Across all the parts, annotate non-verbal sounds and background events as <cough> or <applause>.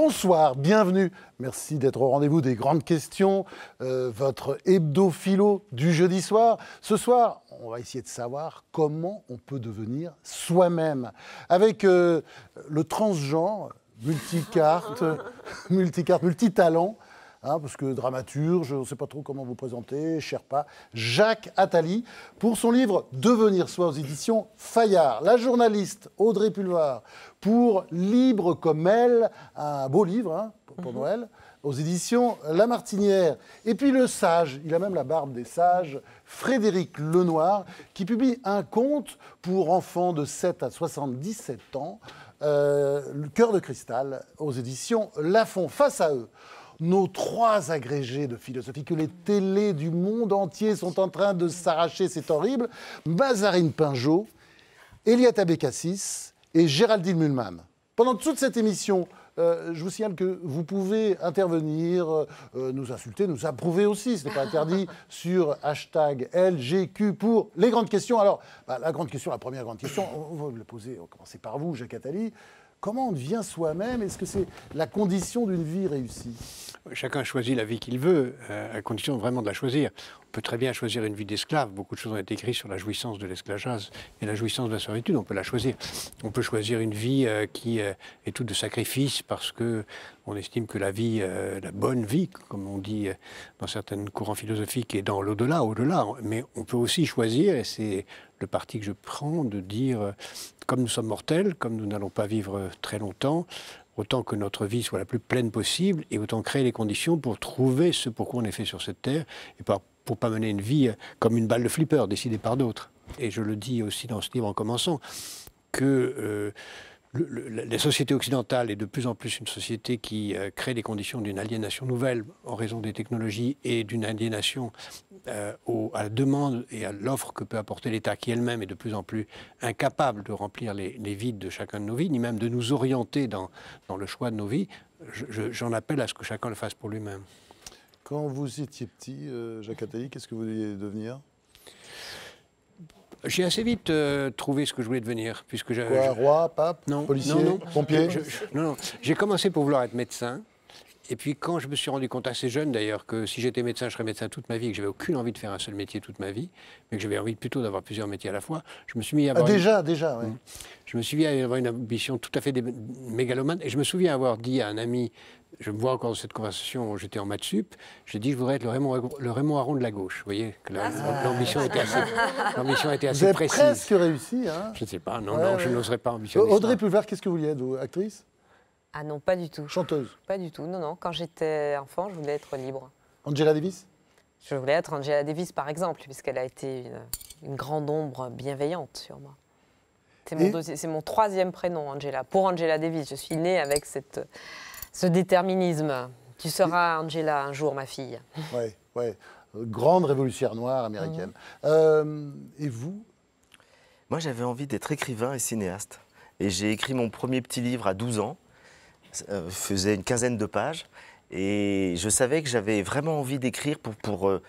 Bonsoir, bienvenue. Merci d'être au rendez-vous des grandes questions, euh, votre hebdo-philo du jeudi soir. Ce soir, on va essayer de savoir comment on peut devenir soi-même. Avec euh, le transgenre, multicarte, <laughs> multicarte, multitalent, hein, parce que dramaturge, je ne sais pas trop comment vous présenter, pas, Jacques Attali, pour son livre Devenir soi aux éditions Fayard. La journaliste Audrey Pulvar pour Libre comme elle, un beau livre hein, pour, mhm. Noël, aux éditions La Martinière. Et puis le sage, il a même la barbe des sages, Frédéric Lenoir, qui publie un conte pour enfants de 7 à 77 ans, euh, Le cœur de cristal, aux éditions Lafont. Face à eux, nos trois agrégés de philosophie, que les télés du monde entier sont en train de s'arracher, c'est horrible, Mazarine Pinjot, Eliette Abécassis, et Géraldine Mulman. Pendant toute cette émission, euh, je vous signale que vous pouvez intervenir, euh, nous insulter, nous approuver aussi, ce n'est pas interdit, <laughs> sur hashtag LGQ pour les grandes questions. Alors, bah, la grande question, la première grande question, on va la poser, on va commencer par vous, Jacques Attali. Comment on devient soi-même? Est-ce que c'est la condition d'une vie réussie? Chacun choisit la vie qu'il veut, euh, à condition vraiment de la choisir. On peut très bien choisir une vie d'esclave. Beaucoup de choses ont été écrites sur la jouissance de l'esclavage et la jouissance de la servitude. On peut la choisir. On peut choisir une vie euh, qui euh, est toute de sacrifice parce que on estime que la vie, la bonne vie, comme on dit dans certains courants philosophiques, est dans l'au-delà, au-delà. Mais on peut aussi choisir, et c'est le parti que je prends, de dire, comme nous sommes mortels, comme nous n'allons pas vivre très longtemps, autant que notre vie soit la plus pleine possible et autant créer les conditions pour trouver ce pourquoi on est fait sur cette terre et pas, pour pas mener une vie comme une balle de flipper décidée par d'autres. Et je le dis aussi dans ce livre en commençant, que euh, la société occidentale est de plus en plus une société qui euh, crée les conditions d'une aliénation nouvelle en raison des technologies et d'une aliénation euh, à la demande et à l'offre que peut apporter l'État, qui elle-même est de plus en plus incapable de remplir les, vides de chacun de nos vies, ni même de nous orienter dans, le choix de nos vies. J'en appelle à ce que chacun le fasse pour lui-même. Quand vous étiez petit, euh, Jacques Attali, qu'est-ce que vous vouliez devenir? J'ai assez vite euh, trouvé ce que je voulais devenir. Puisque Quoi, roi, pape, non, policier, non, pompier Non, non. J'ai commencé pour vouloir être médecin. Et puis quand je me suis rendu compte assez jeune d'ailleurs que si j'étais médecin, je serais médecin toute ma vie, que j'avais aucune envie de faire un seul métier toute ma vie, mais que j'avais envie plutôt d'avoir plusieurs métiers à la fois, je me suis mis à avoir... Ah, déjà, déjà, oui. Mmh. Je me suis mis à avoir une ambition tout à fait mégalomane. Et je me souviens avoir dit à un ami, je me vois encore dans cette conversation, j'étais en maths sup, j'ai dit je voudrais être le Raymond, le Raymond Aron de la gauche. Vous voyez que ah. l'ambition était assez, l'ambition était assez vous avez précise. presque réussi. Hein je ne sais pas, non, non, je n'oserais pas ambitionner Audrey Pulvar, qu'est-ce que vous vouliez être, actrice? Ah non, pas du tout. Chanteuse Pas du tout, non, non. Quand j'étais enfant, je voulais être libre. Angela Davis? Je voulais être Angela Davis, par exemple, puisqu'elle a été une, grande ombre bienveillante sur moi. C'est mon, troisième prénom, Angela. Pour Angela Davis, je suis née avec cette, ce déterminisme. Tu seras Angela un jour, ma fille. <laughs> Oui, oui. Grande révolutionnaire noire américaine. Mhm. Euh, et vous? Moi, j'avais envie d'être écrivain et cinéaste. Et j'ai écrit mon premier petit livre à 12 ans. Euh, faisait une quinzaine de pages. Et je savais que j'avais vraiment envie d'écrire pour, pour euh,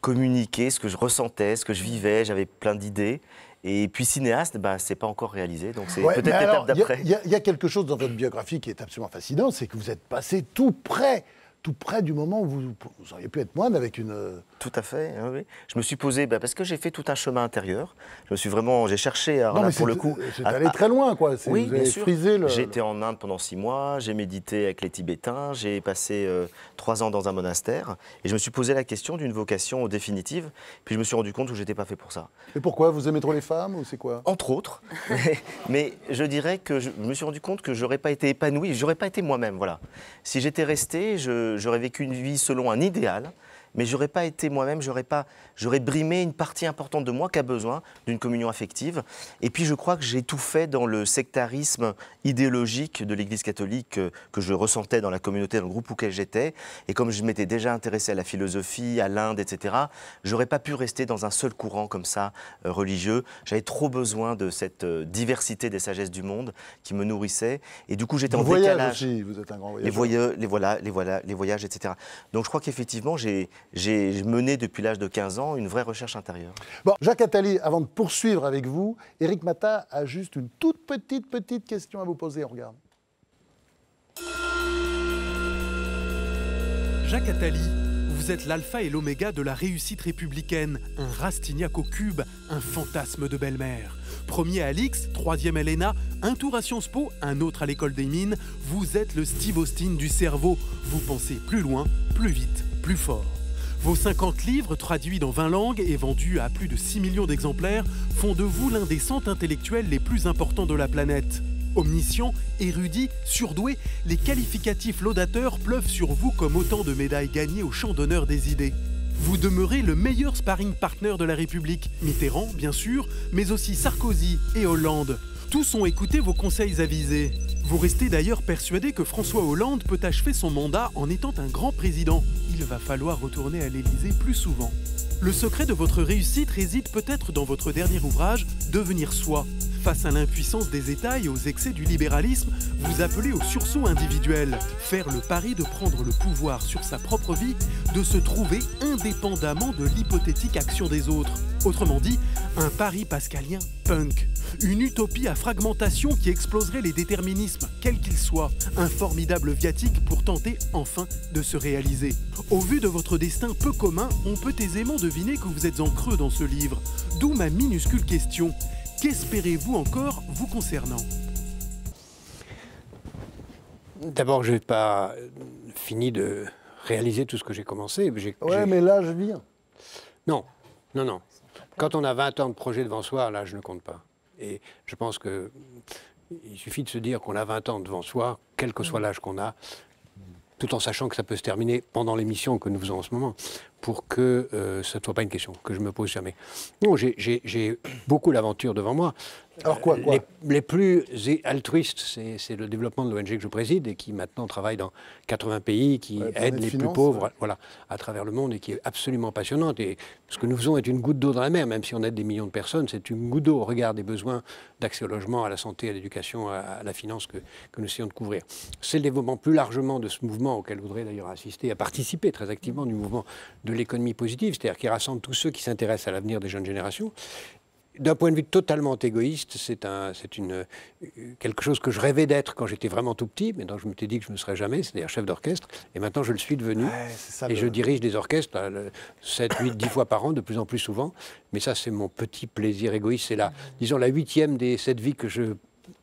communiquer ce que je ressentais, ce que je vivais. J'avais plein d'idées. Et puis cinéaste, bah, c'est pas encore réalisé, donc c'est peut-être l'étape d'après. Il y, y, a quelque chose dans votre biographie qui est absolument fascinant, c'est que vous êtes passé tout près tout près du moment où vous, auriez pu être moine avec une... Euh, tout à fait, oui. Je me suis posé, bah, parce que j'ai fait tout un chemin intérieur. Je me suis vraiment, j'ai cherché, à, non, pour le coup... C'est allé très loin, quoi. Oui, bien sûr. J'ai été en Inde pendant six mois, j'ai médité avec les Tibétains, j'ai passé euh, trois ans dans un monastère, et je me suis posé la question d'une vocation définitive, puis je me suis rendu compte que j'étais pas fait pour ça. Et pourquoi Vous aimez trop les femmes, ou c'est quoi? Entre autres. <laughs> mais, je dirais que je me suis rendu compte que j'aurais pas été épanoui, j'aurais pas été moi-même, voilà. Si j'étais resté, je j'aurais vécu une vie selon un idéal mais j'aurais pas été moi-même, j'aurais pas, j'aurais brimé une partie importante de moi qui a besoin d'une communion affective. Et puis je crois que j'ai tout fait dans le sectarisme idéologique de l'Église catholique que, je ressentais dans la communauté, dans le groupe auquel j'étais. Et comme je m'étais déjà intéressé à la philosophie, à l'Inde, etc., j'aurais pas pu rester dans un seul courant comme ça euh, religieux. J'avais trop besoin de cette euh, diversité des sagesses du monde qui me nourrissait. Et du coup, j'étais en décalage. Aussi, vous êtes un grand voyageur. Les, voyages, les, voilà, les, voilà, les voyages, etc. Donc je crois qu'effectivement, j'ai j'ai mené depuis l'âge de 15 ans une vraie recherche intérieure. Bon, Jacques Attali, avant de poursuivre avec vous, Éric Mata a juste une toute petite, petite question à vous poser. On regarde. Jacques Attali, vous êtes l'alpha et l'oméga de la réussite républicaine, un Rastignac au cube, un fantasme de belle-mère. Premier à l'X, troisième à l'ENA, un tour à Sciences Po, un autre à l'école des mines, vous êtes le Steve Austin du cerveau. Vous pensez plus loin, plus vite, plus fort. Vos 50 livres, traduits dans 20 langues et vendus à plus de 6 millions d'exemplaires, font de vous l'un des centres intellectuels les plus importants de la planète. Omniscient, érudit, surdoué, les qualificatifs laudateurs pleuvent sur vous comme autant de médailles gagnées au champ d'honneur des idées. Vous demeurez le meilleur sparring partner de la République. Mitterrand, bien sûr, mais aussi Sarkozy et Hollande. Tous ont écouté vos conseils avisés. Vous restez d'ailleurs persuadé que François Hollande peut achever son mandat en étant un grand président. Il va falloir retourner à l'Élysée plus souvent. Le secret de votre réussite réside peut-être dans votre dernier ouvrage, Devenir soi. Face à l'impuissance des États et aux excès du libéralisme, vous appelez au sursaut individuel, faire le pari de prendre le pouvoir sur sa propre vie, de se trouver indépendamment de l'hypothétique action des autres. Autrement dit, un pari pascalien punk. Une utopie à fragmentation qui exploserait les déterminismes, quels qu'ils soient. Un formidable viatique pour tenter enfin de se réaliser. Au vu de votre destin peu commun, on peut aisément deviner que vous êtes en creux dans ce livre. D'où ma minuscule question. Qu'espérez-vous encore vous concernant? D'abord, je n'ai pas fini de réaliser tout ce que j'ai commencé. J'ai- Ouais, j'ai- mais là, je viens. Non, non, non. Quand on a 20 ans de projet devant soi, là, je ne compte pas. Et je pense que il suffit de se dire qu'on a 20 ans devant soi, quel que soit l'âge qu'on a, tout en sachant que ça peut se terminer pendant l'émission que nous faisons en ce moment, pour que euh, ça ne soit pas une question que je me pose jamais. Non, j'ai- beaucoup d'aventures devant moi. Alors quoi, quoi les, les plus altruistes, c'est le développement de l'ONG que je préside et qui maintenant travaille dans 80 pays, qui Ouais, aide les plus pauvres ouais. voilà, à travers le monde et qui est absolument passionnante. Et ce que nous faisons est une goutte d'eau dans la mer, même si on aide des millions de personnes, c'est une goutte d'eau au regard des besoins d'accès au logement, à la santé, à l'éducation, à, à la finance que, que nous essayons de couvrir. C'est le développement plus largement de ce mouvement auquel je voudrais d'ailleurs assister, à participer très activement du mouvement de l'économie positive, c'est-à-dire qui rassemble tous ceux qui s'intéressent à l'avenir des jeunes générations. D'un point de vue totalement égoïste, c'est un, c'est une, quelque chose que je rêvais d'être quand j'étais vraiment tout petit, mais dont je m'étais dit que je ne serais jamais, c'est-à-dire chef d'orchestre. Et maintenant, je le suis devenu. Ouais, c'est ça, et le- je dirige des orchestres là, le 7, 8, 10 fois par an, de plus en plus souvent. Mais ça, c'est mon petit plaisir égoïste. C'est la, disons, la huitième des sept vies que je,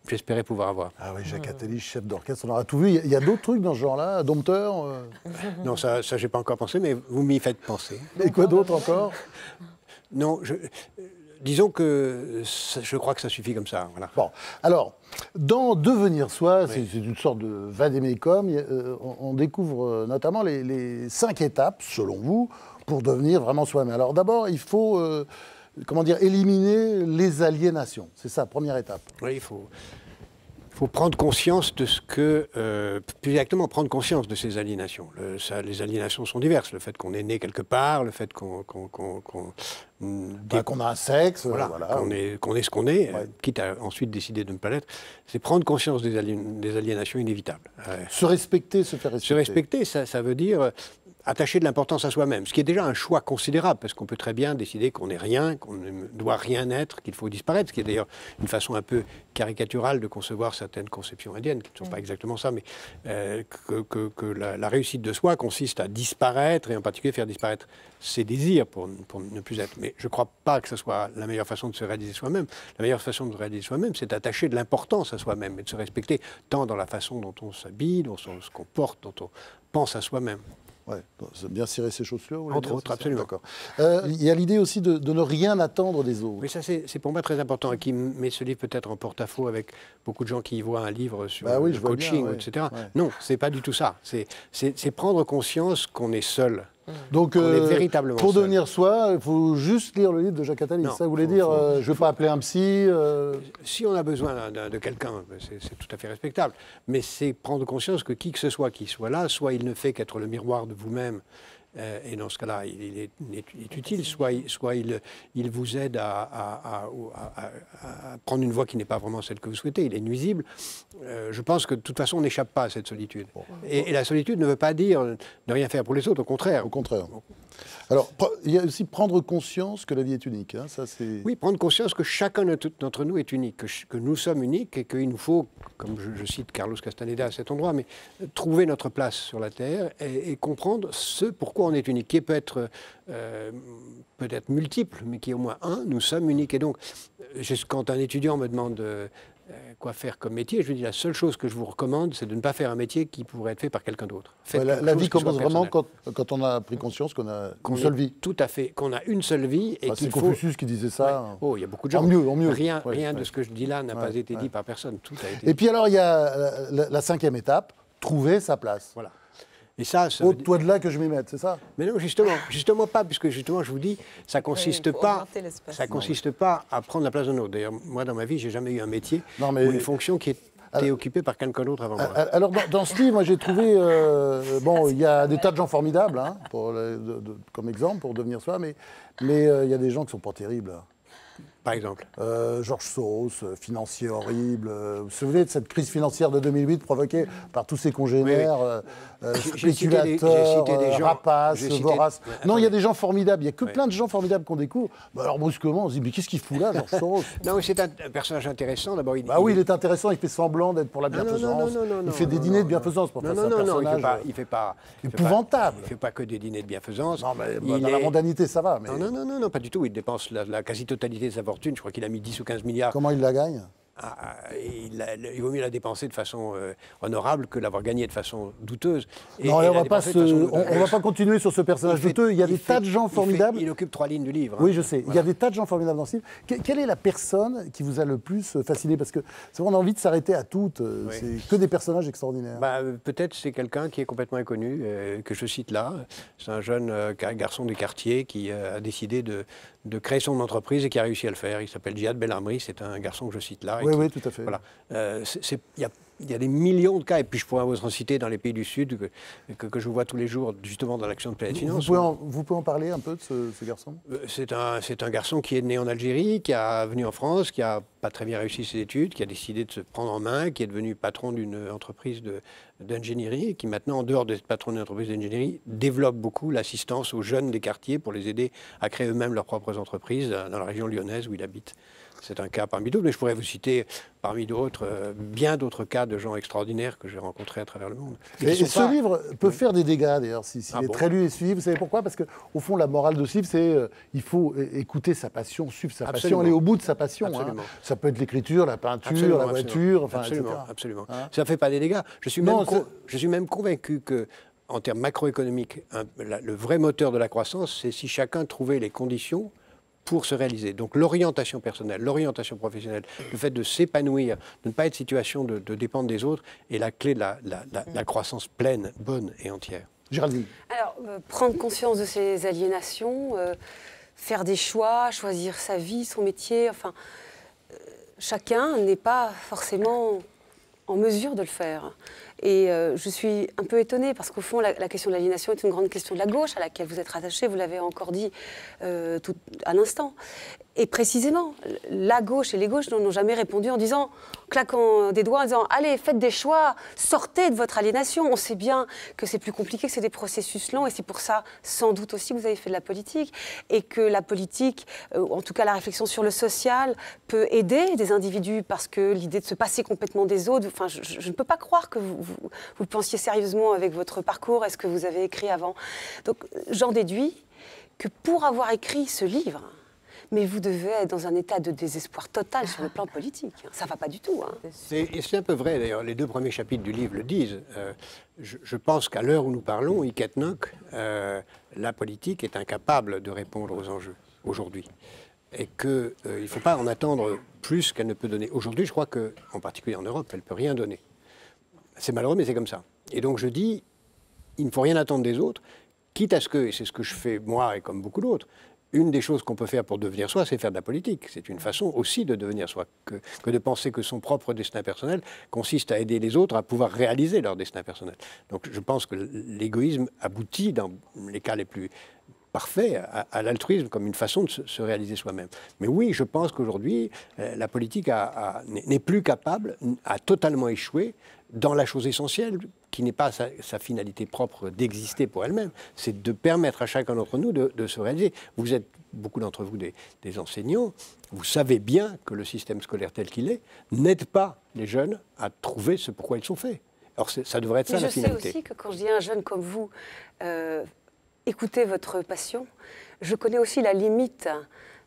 j'espérais pouvoir avoir. Ah oui, Jacques Attali, chef d'orchestre, on aura tout vu. Il y a- d'autres trucs dans ce genre-là, dompteur. euh, <laughs> Non, ça, ça j'ai pas encore pensé, mais vous m'y faites penser. Et quoi d'autre encore? Non, je, disons que je crois que ça suffit comme ça. Voilà. Bon, alors, dans Devenir soi, c'est c'est une sorte de a, euh, on, on découvre euh, notamment les, les cinq étapes, selon vous, pour devenir vraiment soi-même. Alors d'abord, il faut, euh, comment dire, éliminer les aliénations. C'est ça, première étape. Oui, il faut, faut prendre conscience de ce que, euh, plus exactement, prendre conscience de ces aliénations. Le- ça- les aliénations sont diverses. Le fait qu'on est né quelque part, le fait qu'on, Bah, qu'on a un sexe, voilà, voilà. qu'on est, ce qu'on est, euh, quitte à ensuite décider de ne pas l'être, c'est prendre conscience des, alien- des aliénations inévitables. Euh, Se respecter, se faire respecter. se respecter, ça, ça veut dire attacher de l'importance à soi-même, ce qui est déjà un choix considérable, parce qu'on peut très bien décider qu'on n'est rien, qu'on ne doit rien être, qu'il faut disparaître, ce qui est d'ailleurs une façon un peu caricaturale de concevoir certaines conceptions indiennes, qui ne sont pas exactement ça, mais euh, que, que- que la, la réussite de soi consiste à disparaître, et en particulier faire disparaître ses désirs pour, pour ne plus être. Mais je ne crois pas que ce soit la meilleure façon de se réaliser soi-même. La meilleure façon de se réaliser soi-même, c'est d'attacher de l'importance à soi-même et de se respecter tant dans la façon dont on s'habille, dont on se comporte, dont on pense à soi-même. Ouais, c'est bien cirer ses chaussures. Entre dire, autres, absolument. Euh, Il y a l'idée aussi de, de ne rien attendre des autres. Oui, ça c'est pour moi très important et qui met ce livre peut-être en porte-à-faux avec beaucoup de gens qui y voient un livre sur Bah oui, le bien, coaching, ouais. etc. Ouais. Non, c'est pas du tout ça. C'est prendre conscience qu'on est seul. Donc, On est véritablement pour seul. devenir soi, il faut juste lire le livre de Jacques Attali. Non, Ça, faut- dire, faut- euh, je ne vais pas appeler un psy. euh, Si on a besoin de quelqu'un, c'est tout à fait respectable. Mais c'est prendre conscience que qui que ce soit qui soit là, soit il ne fait qu'être le miroir de vous-même Euh, et dans ce cas-là, il, est, utile. Soit, soit il, il, vous aide à, à, prendre une voie qui n'est pas vraiment celle que vous souhaitez. Il est nuisible. Euh, je pense que de toute façon, on n'échappe pas à cette solitude. Et, et, la solitude ne veut pas dire ne rien faire pour les autres, au contraire. Au contraire. Alors, il y a aussi prendre conscience que la vie est unique. Hein, ça, oui, prendre conscience que chacun d'entre nous est unique, que, nous sommes uniques et qu'il nous faut, comme je, cite Carlos Castaneda à cet endroit, mais trouver notre place sur la Terre et, comprendre ce pourquoi on est unique, qui peut être euh, peut-être multiple, mais qui est au moins un, nous sommes uniques. Et donc, quand un étudiant me demande euh, euh, quoi faire comme métier? Je lui dis la seule chose que je vous recommande, c'est de ne pas faire un métier qui pourrait être fait par quelqu'un d'autre. la, vie commence vraiment quand, on a pris conscience qu'on a une seule vie. Tout à fait, qu'on a une seule vie et C'est Confucius qui disait ça. Oh, il y a beaucoup de gens. En mieux, en mieux. Rien, rien de ce que je dis là n'a pas été dit par personne. Tout a été et puis alors, il y a la cinquième étape, trouver sa place. Voilà. Et ça, toi de là que je m'y mette, c'est ça? Mais non, justement, justement pas, puisque justement, je vous dis, ça consiste pas, ça consiste pas à prendre la place d'un autre. D'ailleurs, moi, dans ma vie, j'ai jamais eu un métier ou une fonction qui était occupée par quelqu'un d'autre avant moi. Alors, dans, ce livre, moi, j'ai trouvé, euh, bon, il y a des tas de gens formidables, hein, pour, comme exemple, pour devenir soi, mais mais euh, il y a des gens qui sont pas terribles. Par exemple euh, Georges Soros, euh, financier horrible. Euh, vous vous souvenez de cette crise financière de 2008 provoquée par tous ces congénères, spéculateurs, rapaces, voraces Non, il y a des gens formidables. Il n'y a que plein de gens formidables qu'on découvre. Bah, alors brusquement, on se dit, mais qu'est-ce qu'il fout là, Georges Soros? <laughs> Non, c'est un, personnage intéressant. D'abord, il, bah oui, il est intéressant. Il fait semblant d'être pour la bienfaisance. il fait des dîners de bienfaisance pour faire. Non, non, non, il fait pas. épouvantable. Il ne fait pas que des dîners de bienfaisance. Non, mais bah, dans la mondanité, ça va. Non, non, non, pas du tout. Il dépense la quasi-totalité de sa je crois qu'il a mis 10 ou 15 milliards. Comment il la gagne? Ah, ah, il, vaut mieux la dépenser de façon euh, honorable que l'avoir gagnée de façon douteuse. non, on ne va, pas va pas continuer sur ce personnage douteux. Il y a des tas de gens formidables. il occupe trois lignes du livre. Oui, hein. je sais. Il y a des tas de gens formidables dans ce livre. quelle est la personne qui vous a le plus fasciné? Parce que c'est on a envie de s'arrêter à toutes. Euh, c'est que des personnages extraordinaires. Bah, euh, Peut-être c'est quelqu'un qui est complètement inconnu, que je cite là. C'est un jeune garçon des quartiers qui a décidé de, de créer son entreprise et qui a réussi à le faire. Il s'appelle Djihad Belhamri, c'est un garçon que je cite là. Oui, oui, tout à fait. Voilà. Euh, a il y a des millions de cas, et puis je pourrais vous en citer dans les pays du Sud, que, que, je vois tous les jours, justement dans l'action de Planète Finance. Vous pouvez, en, vous pouvez en parler un peu de ce, garçon? Euh, C'est un, un garçon qui est né en Algérie, qui est venu en France, qui n'a pas très bien réussi ses études, qui a décidé de se prendre en main, qui est devenu patron d'une entreprise d'ingénierie, et qui maintenant, en dehors d'être patron d'une entreprise d'ingénierie, développe beaucoup l'assistance aux jeunes des quartiers pour les aider à créer eux-mêmes leurs propres entreprises dans la région lyonnaise où il habite. C'est un cas parmi d'autres, mais je pourrais vous citer parmi d'autres euh, bien d'autres cas de gens extraordinaires que j'ai rencontrés à travers le monde. Et, ce livre peut faire des dégâts d'ailleurs s'il si, ah est très lu et suivi. Vous savez pourquoi? Parce qu'au fond, la morale de ce livre, c'est euh, il faut écouter sa passion, suivre sa passion, aller au bout de sa passion. Hein. Ça peut être l'écriture, la peinture, la voiture, enfin, absolument, absolument. Hein? Ça ne fait pas des dégâts. Je suis, même, je suis même convaincu que en termes macroéconomiques, le vrai moteur de la croissance, c'est si chacun trouvait les conditions pour se réaliser. Donc l'orientation personnelle, l'orientation professionnelle, le fait de s'épanouir, de ne pas être situation de, dépendre des autres, est la clé de la, croissance pleine, bonne et entière. Géraldine. Alors, euh, prendre conscience de ses aliénations, euh, faire des choix, choisir sa vie, son métier, enfin, euh, chacun n'est pas forcément en mesure de le faire. Et je suis un peu étonnée parce qu'au fond, la, question de l'aliénation est une grande question de la gauche à laquelle vous êtes rattaché, vous l'avez encore dit tout à l'instant. Et précisément, la gauche et les gauches n'ont jamais répondu en disant, claquant des doigts, en disant Allez, faites des choix, sortez de votre aliénation. On sait bien que c'est plus compliqué, que c'est des processus longs, et c'est pour ça, sans doute aussi, que vous avez fait de la politique, et que la politique, euh, en tout cas la réflexion sur le social, peut aider des individus parce que l'idée de se passer complètement des autres, enfin, je, ne peux pas croire que vous, vous, vous pensiez sérieusement avec votre parcours et ce que vous avez écrit avant. Donc, j'en déduis que pour avoir écrit ce livre, mais vous devez être dans un état de désespoir total sur le plan politique. Ça ne va pas du tout. Hein. C'est un peu vrai, d'ailleurs. Les deux premiers chapitres du livre le disent. Euh, je, pense qu'à l'heure où nous parlons, Iketnok, euh, la politique est incapable de répondre aux enjeux aujourd'hui. Et qu'il euh, ne faut pas en attendre plus qu'elle ne peut donner. Aujourd'hui, je crois qu'en particulier en Europe, elle ne peut rien donner. C'est malheureux, mais c'est comme ça. Et donc je dis, il ne faut rien attendre des autres, quitte à ce que, et c'est ce que je fais moi et comme beaucoup d'autres, une des choses qu'on peut faire pour devenir soi, c'est faire de la politique. C'est une façon aussi de devenir soi, que, de penser que son propre destin personnel consiste à aider les autres à pouvoir réaliser leur destin personnel. Donc je pense que l'égoïsme aboutit, dans les cas les plus parfaits, à, l'altruisme comme une façon de se, réaliser soi-même. Mais oui, je pense qu'aujourd'hui, euh, la politique n'est plus capable, a totalement échoué dans la chose essentielle, qui n'est pas sa, finalité propre d'exister pour elle-même, c'est de permettre à chacun d'entre nous de, se réaliser. Vous êtes, beaucoup d'entre vous, des, enseignants, vous savez bien que le système scolaire tel qu'il est n'aide pas les jeunes à trouver ce pourquoi ils sont faits. Alors ça devrait être ça la finalité. Je sais aussi que quand je dis à un jeune comme vous, euh, écoutez votre passion, je connais aussi la limite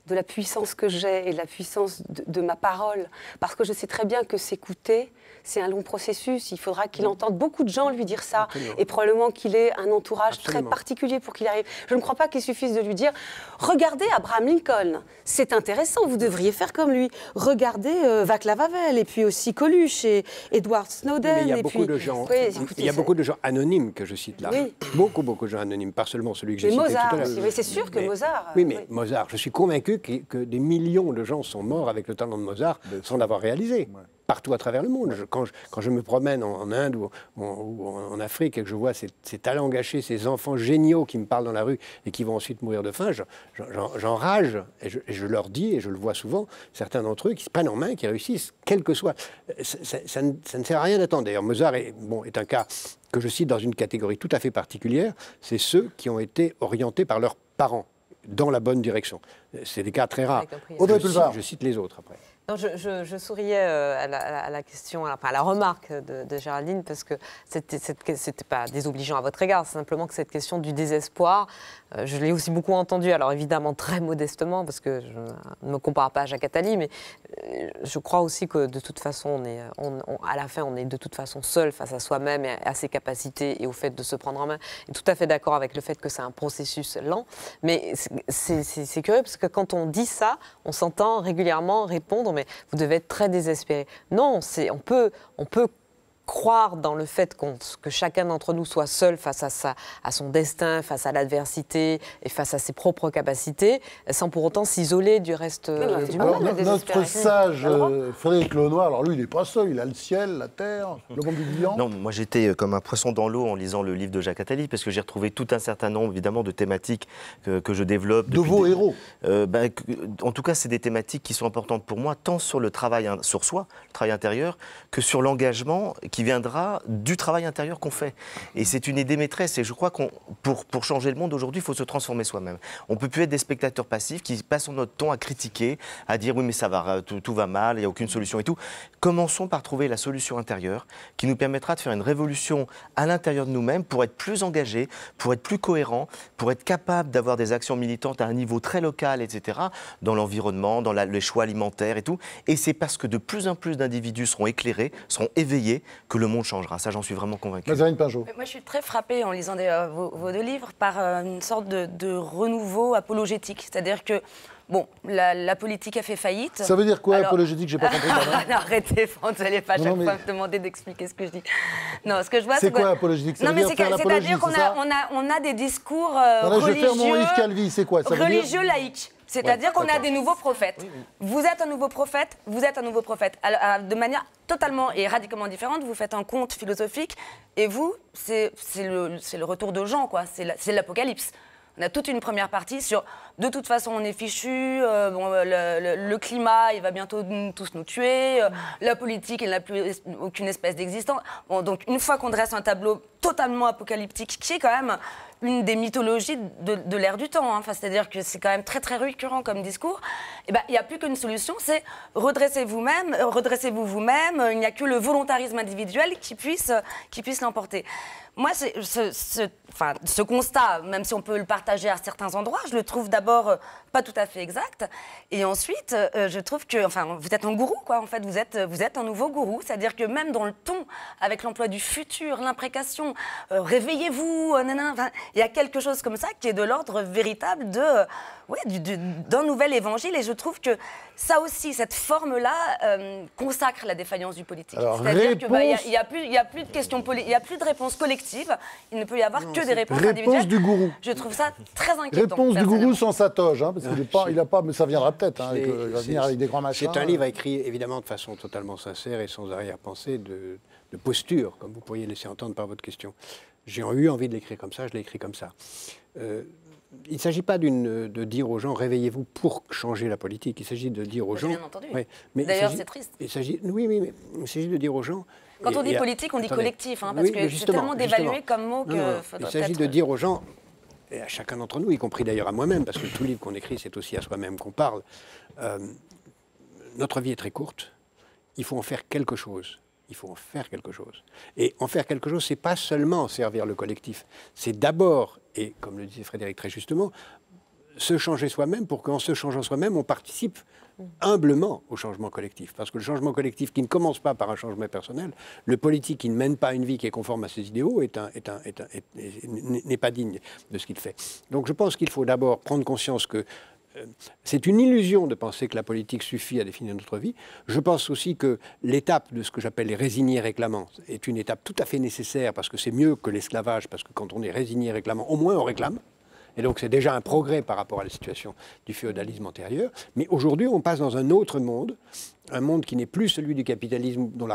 de la puissance que j'ai et de la puissance de, ma parole, parce que je sais très bien que s'écouter, c'est un long processus. Il faudra qu'il entende beaucoup de gens lui dire ça, et probablement qu'il ait un entourage très particulier pour qu'il arrive. Je ne crois pas qu'il suffise de lui dire Regardez Abraham Lincoln, c'est intéressant, vous devriez faire comme lui. Regardez euh, Václav Havel, et puis aussi Coluche, et Edward Snowden. il y a, beaucoup, de gens, il y a beaucoup de gens anonymes que je cite là. Beaucoup, beaucoup de gens anonymes, pas seulement celui que j'ai cité Mozart tout à c'est sûr que Mozart. Oui, mais Mozart, je suis convaincu que, des millions de gens sont morts avec le talent de Mozart sans l'avoir réalisé partout à travers le monde. quand, je, me promène en, Inde ou, en Afrique et que je vois ces, talents gâchés, ces enfants géniaux qui me parlent dans la rue et qui vont ensuite mourir de faim, j'enrage et, je, leur dis, et je le vois souvent, certains d'entre eux qui se prennent en main, qui réussissent, quel que soit. Ça, ne, sert à rien d'attendre. D'ailleurs, Mozart est, bon, est un cas que je cite dans une catégorie tout à fait particulière, c'est ceux qui ont été orientés par leurs parents dans la bonne direction. C'est des cas très rares. je cite les autres après. Je, souriais euh, à la, question, à la remarque de, Géraldine, parce que c'était pas désobligeant à votre égard, c'est simplement que cette question du désespoir, euh, je l'ai aussi beaucoup entendue, alors évidemment très modestement, parce que je ne me compare pas à Jacques Attali, mais euh, je crois aussi que de toute façon, on est, à la fin, on est de toute façon seul face à soi-même et à ses capacités et au fait de se prendre en main. Et tout à fait d'accord avec le fait que c'est un processus lent, mais c'est curieux, parce que quand on dit ça, on s'entend régulièrement répondre mais vous devez être très désespéré. Non, on peut, on peut croire dans le fait que chacun d'entre nous soit seul face à, sa, à son destin, face à l'adversité et face à ses propres capacités, sans pour autant s'isoler du reste euh, du monde. notre sage euh, Frédéric Lenoir, alors lui, il n'est pas seul, il a le ciel, la terre, le monde du vivant. Non, moi j'étais euh, comme un poisson dans l'eau en lisant le livre de Jacques Attali, parce que j'ai retrouvé tout un certain nombre, évidemment, de thématiques que, je développe. De vos héros ben, En tout cas, c'est des thématiques qui sont importantes pour moi, tant sur le travail sur soi, le travail intérieur, que sur l'engagement qui viendra du travail intérieur qu'on fait. Et c'est une idée maîtresse. Et je crois qu'on, pour, pour changer le monde aujourd'hui, il faut se transformer soi-même. On peut plus être des spectateurs passifs qui passent notre temps à critiquer, à dire oui mais ça va, tout, va mal, il n'y a aucune solution et tout. Commençons par trouver la solution intérieure qui nous permettra de faire une révolution à l'intérieur de nous-mêmes pour être plus engagés, pour être plus cohérents, pour être capable d'avoir des actions militantes à un niveau très local, etc., dans l'environnement, dans les choix alimentaires et tout. Et c'est parce que de plus en plus d'individus seront éclairés, seront éveillés, que le monde changera. Ça, j'en suis vraiment convaincu. Pinjot. Moi, je suis très frappée en lisant euh, vos, deux livres par euh, une sorte de, renouveau apologétique. C'est-à-dire que Bon, la, politique a fait faillite. Ça veut dire quoi, apologétique J'ai pas compris. <laughs> non, arrêtez, vous n'allez pas à chaque fois me demander d'expliquer ce que je dis. Non, ce que je vois, c'est quoi apologétique Non, mais c'est-à-dire qu'on a, on a, on a, des discours euh, religieux. Je vais faire mon Yves Calvi, c'est quoi? Ça Religieux laïques. C'est-à-dire qu'on a des nouveaux prophètes. Vous êtes un nouveau prophète, vous êtes un nouveau prophète. de manière totalement et radicalement différente, vous faites un conte philosophique et vous, c'est le, le, retour de Jean, quoi. C'est l'Apocalypse. On a toute une première partie sur de toute façon on est fichu, euh, bon, le, climat il va bientôt tous nous tuer, euh, la politique elle n'a plus aucune espèce d'existence. Bon, donc une fois qu'on dresse un tableau totalement apocalyptique qui est quand même une des mythologies de, l'ère du temps. Hein. C'est-à-dire que c'est quand même très très récurrent comme discours. Eh ben, il n'y a plus qu'une solution, c'est redressez vous-même, redressez-vous vous-même. Il n'y a que le volontarisme individuel qui puisse, qui puisse l'emporter. Moi, ce constat, même si on peut le partager à certains endroits, je le trouve d'abord euh, pas tout à fait exact. Et ensuite, euh, je trouve que, enfin, vous êtes un gourou, quoi. En fait, vous êtes, vous êtes un nouveau gourou. C'est-à-dire que même dans le ton, avec l'emploi du futur, l'imprécation, euh, réveillez-vous, il y a quelque chose comme ça qui est de l'ordre véritable de, ouais, d'un nouvel évangile. Et je trouve que ça aussi, cette forme-là, consacre la défaillance du politique. C'est-à-dire qu'il bah, n'y a, plus, a plus de questions, il y a plus de réponses collectives collective, il ne peut y avoir que des réponses Réponse individuelles. du gourou. Je trouve ça très inquiétant. Réponse du gourou sans sa toge, hein, parce qu'il n'est pas, il a pas, mais ça viendra peut-être. Hein, C'est- avec, euh, il va c'est- venir avec des grands machins. C'est un livre écrit évidemment de façon totalement sincère et sans arrière-pensée, de, de posture, comme vous pourriez laisser entendre par votre question. J'ai eu envie de l'écrire comme ça, je l'ai écrit comme ça. Euh, il ne s'agit pas de dire aux gens réveillez-vous pour changer la politique. Il s'agit de dire aux J'ai gens. bien entendu. Ouais, D'ailleurs, c'est triste. Il s'agit, oui, oui, mais il s'agit de dire aux gens. Quand et- on dit politique, on dit attendez. collectif, hein, parce Oui, que c'est tellement dévalué comme mot Non, que non, Il s'agit de dire aux gens, et à chacun d'entre nous, y compris d'ailleurs à moi-même, parce que tout livre qu'on écrit, c'est aussi à soi-même qu'on parle. euh, notre vie est très courte. Il faut en faire quelque chose. Il faut en faire quelque chose. Et en faire quelque chose, c'est pas seulement servir le collectif. C'est d'abord, et comme le disait Frédéric très justement, se changer soi-même pour qu'en se changeant soi-même, on participe humblement au changement collectif. Parce que le changement collectif qui ne commence pas par un changement personnel, le politique qui ne mène pas une vie qui est conforme à ses idéaux n'est pas digne de ce qu'il fait. Donc je pense qu'il faut d'abord prendre conscience que euh, c'est une illusion de penser que la politique suffit à définir notre vie. Je pense aussi que l'étape de ce que j'appelle les résignés réclamants est une étape tout à fait nécessaire parce que c'est mieux que l'esclavage, parce que quand on est résigné réclamant, au moins on réclame. Et donc c'est déjà un progrès par rapport à la situation du féodalisme antérieur. Mais aujourd'hui, on passe dans un autre monde, un monde qui n'est plus celui du capitalisme dans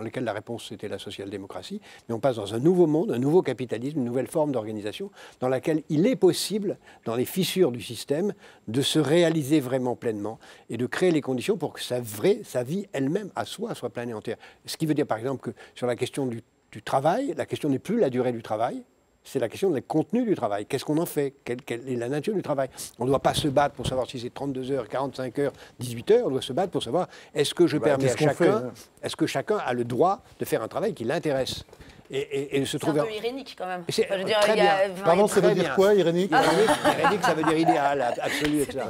lequel la réponse était la social-démocratie, mais on passe dans un nouveau monde, un nouveau capitalisme, une nouvelle forme d'organisation, dans laquelle il est possible, dans les fissures du système, de se réaliser vraiment pleinement et de créer les conditions pour que sa, vraie, sa vie elle-même, à soi, soit pleine et entière. Ce qui veut dire par exemple que sur la question du travail, la question n'est plus la durée du travail, c'est la question des contenus du travail. Qu'est-ce qu'on en fait? Quelle, quelle est la nature du travail? On ne doit pas se battre pour savoir si c'est 32 heures, 45 heures, 18 heures. On doit se battre pour savoir est-ce que je Bah, permets à chacun, hein? est-ce que chacun a le droit de faire un travail qui l'intéresse? Et, et- et de se C'est un trouver. peu irénique quand même. C'est- Enfin, je veux dire, très il y a- bien. Pardon, ça veut dire bien. quoi, Irénique Irénique, irénique, ça veut dire idéal, ab- <laughs> absolu, etc.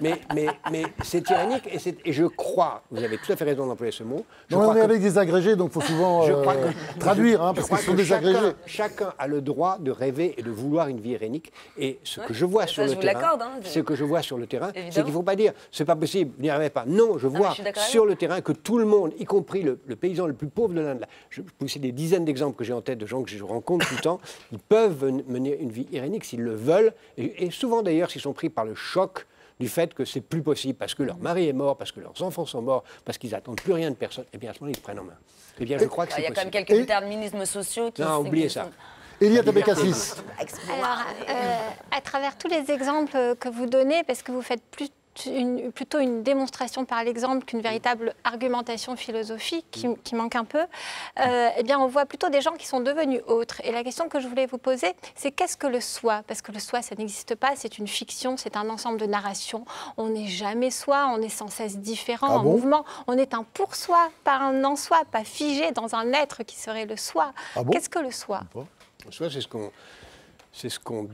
Mais, mais, mais c'est tyrannique et, c'est- et je crois, vous avez tout à fait raison d'employer ce mot. Je Non, crois on est que- avec des agrégés, donc il faut souvent je euh, crois que- traduire, hein, parce qu'ils sont que des chacun, agrégés. chacun a le droit de rêver et de vouloir une vie irénique. Et ce que je vois sur le vous terrain, hein, ce que je vois sur le terrain, c'est qu'il ne faut pas dire c'est pas possible, vous n'y arrivez pas. Non, je vois sur vous. le terrain que tout le monde, y compris le, paysan le plus pauvre de l'Inde, je citer des dizaines d'exemples que j'ai en tête de gens que je rencontre tout le temps, ils peuvent ven- mener une vie irénique s'ils le veulent, et, et souvent d'ailleurs s'ils sont pris par le choc du fait que c'est plus possible parce que leur mari est mort, parce que leurs enfants sont morts, parce qu'ils n'attendent plus rien de personne, et bien à ce moment-là ils se prennent en main. Eh bien je crois que Il c'est y a quand même quelques déterminismes sociaux qui Non, oubliez ça. Elia Tabekassis. Alors, euh, à travers tous les exemples que vous donnez, parce que vous faites plus une- plutôt une démonstration par l'exemple qu'une véritable argumentation philosophique qui, qui manque un peu, euh, eh bien, on voit plutôt des gens qui sont devenus autres. Et la question que je voulais vous poser, c'est qu'est-ce que le soi? Parce que le soi, ça n'existe pas, c'est une fiction, c'est un ensemble de narrations. On n'est jamais soi, on est sans cesse différent, Ah en bon? mouvement. On est un pour soi, pas un en soi, pas figé dans un être qui serait le soi. Ah bon? Qu'est-ce que le soi? Soit c'est ce qu'on c'est ce qu'on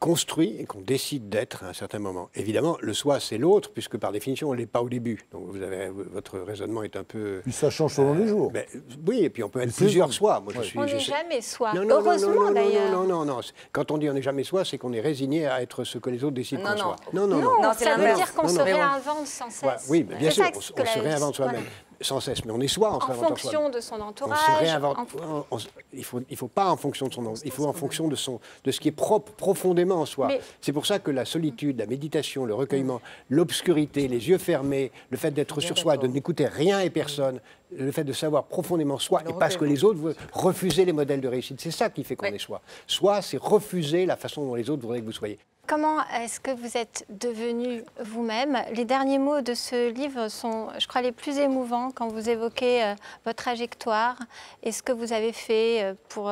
construit et qu'on décide d'être à un certain moment. Évidemment, le soi, c'est l'autre, puisque par définition, on ne l'est pas au début. Donc vous avez, votre raisonnement est un peu... Puis ça change selon les jours. Ben, oui, et puis on peut être plusieurs soi. Moi, je suis, On je n'est jamais soi. Non, Heureusement non, non, d'ailleurs. Non, non, non, non. Quand on dit on n'est jamais soi, c'est qu'on est résigné à être ce que les autres décident qu'on non. soit. Non, non, non. Non, Non, c'est ça veut dire qu'on se réinvente sans cesse. Ouais, oui, mais bien sûr, on, se- réinvente soi-même, sans cesse. Mais on est soi en fonction de son On entourage. se réinvente. en- on- on- il faut, il faut pas en fonction de son, en- il faut en fonction de son, de ce qui est propre profondément en soi. Mais- C'est pour ça que la solitude, la méditation, le recueillement, l'obscurité, les yeux fermés, le fait d'être sur soi, de n'écouter rien et personne, le fait de savoir profondément soi et pas ce que les autres veulent, refuser les modèles de réussite, c'est ça qui fait qu'on Mais- est soi. Soi, c'est refuser la façon dont les autres voudraient que vous soyez. Comment est-ce que vous êtes devenu vous-même? Les derniers mots de ce livre sont, je crois, les plus émouvants quand vous évoquez euh, votre trajectoire et ce que vous avez fait euh, pour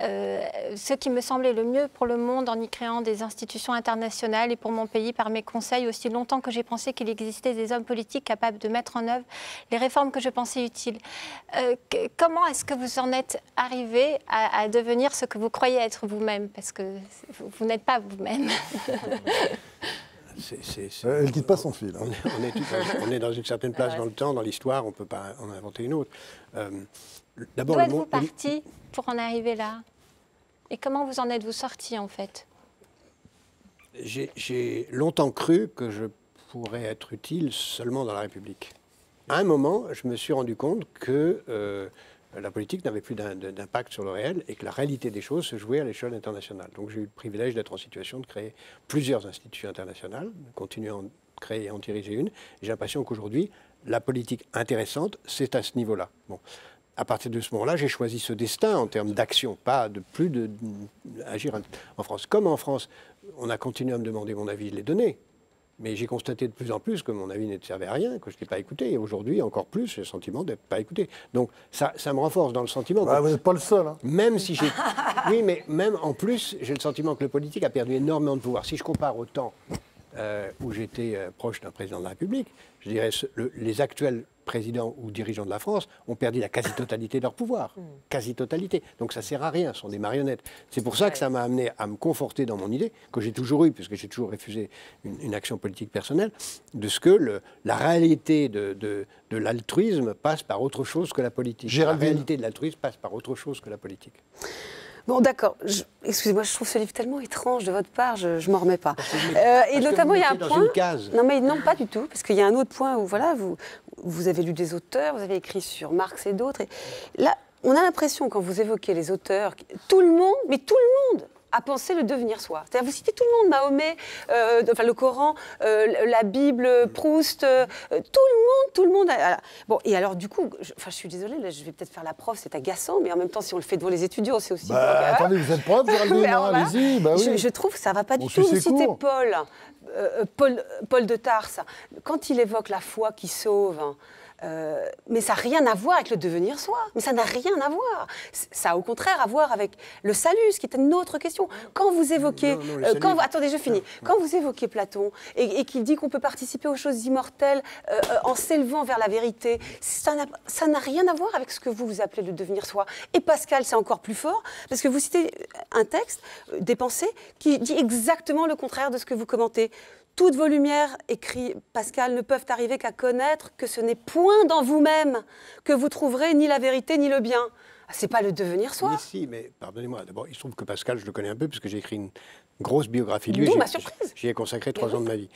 euh, ce qui me semblait le mieux pour le monde en y créant des institutions internationales et pour mon pays par mes conseils aussi longtemps que j'ai pensé qu'il existait des hommes politiques capables de mettre en œuvre les réformes que je pensais utiles. Euh, que- comment est-ce que vous en êtes arrivé à, à devenir ce que vous croyez être vous-même? Parce que vous, vous n'êtes pas vous-même. <laughs> C'est- c'est- c'est- Elle quitte pas son fil. hein. on est, on est tout- on est dans une certaine <laughs> place dans le temps, dans l'histoire, on ne peut pas en inventer une autre. Euh, D'abord, D'où êtes-vous parti pour en arriver là? Et comment vous en êtes-vous sorti en fait? J'ai j'ai longtemps cru que je pourrais être utile seulement dans la République. À un moment, je me suis rendu compte que euh, la politique n'avait plus d'impact sur le réel et que la réalité des choses se jouait à l'échelle internationale. Donc j'ai eu le privilège d'être en situation de créer plusieurs institutions internationales, de continuer à en créer et en diriger une. J'ai l'impression qu'aujourd'hui, la politique intéressante, c'est à ce niveau-là. Bon. À partir de ce moment-là, j'ai choisi ce destin en termes d'action, pas de plus d'agir en France. Comme en France, on a continué à me demander mon avis, je l'ai donné. Mais j'ai constaté de plus en plus que mon avis ne servait à rien, que je n'étais pas écouté. Et aujourd'hui, encore plus, j'ai le sentiment d'être pas écouté. Donc ça, ça me renforce dans le sentiment. Bah, vous n'êtes pas le seul. Hein. Même si j'ai. <laughs> oui, mais même en plus, j'ai le sentiment que le politique a perdu énormément de pouvoir. Si je compare au temps euh, où j'étais euh, proche d'un président de la République, je dirais les actuels présidents ou dirigeants de la France ont perdu la quasi-totalité de leur pouvoir. Hmm. Quasi-totalité. Donc ça ne sert à rien, ce sont des marionnettes. C'est pour ça que ça m'a amené à me conforter dans mon idée, que j'ai toujours eue, puisque j'ai toujours refusé une, action politique personnelle, de ce que le, la réalité de, de, de l'altruisme passe par autre chose que la politique. La réalité de l'altruisme passe par autre chose que la politique. Bon, d'accord. Excusez-moi, je trouve ce livre tellement étrange de votre part, je ne m'en remets pas. Euh, et notamment, il y a un point. Non, mais non, pas du tout, parce qu'il y a un autre point où, voilà, vous, vous avez lu des auteurs, vous avez écrit sur Marx et d'autres. Là, on a l'impression, quand vous évoquez les auteurs, tout le monde, mais tout le monde à penser le devenir soi. C'est-à-dire, vous citez tout le monde, Mahomet, euh, enfin le Coran, euh, la Bible, Proust, euh, tout le monde, tout le monde. Bon, et alors du coup, je, enfin, je suis désolée, là, je vais peut-être faire la prof, c'est agaçant, mais en même temps, si on le fait devant les étudiants, c'est aussi. Bah, attendez, vous êtes prof, <laughs> Géraldine, hein, allez-y. Bah, oui. je, je, trouve que ça va pas du tout. Vous citez Paul, Paul, Paul de Tarse, quand il évoque la foi qui sauve. Euh, mais ça n'a rien à voir avec le devenir soi. Mais ça n'a rien à voir. Ça a au contraire à voir avec le salut, ce qui est une autre question. Quand vous évoquez, euh, quand attendez, je finis. Quand vous évoquez Platon et, qu'il dit qu'on peut participer aux choses immortelles euh, en s'élevant vers la vérité, ça n'a rien à voir avec ce que vous vous appelez le devenir soi. Et Pascal, c'est encore plus fort parce que vous citez un texte, des pensées, qui dit exactement le contraire de ce que vous commentez. Toutes vos lumières, écrit Pascal, ne peuvent arriver qu'à connaître que ce n'est point dans vous-même que vous trouverez ni la vérité ni le bien. Ah, c'est pas le devenir soi. Mais si, mais pardonnez-moi. D'abord, il se trouve que Pascal, je le connais un peu puisque j'ai écrit une grosse biographie de lui. ma surprise. J'y ai consacré trois ans de ma vie.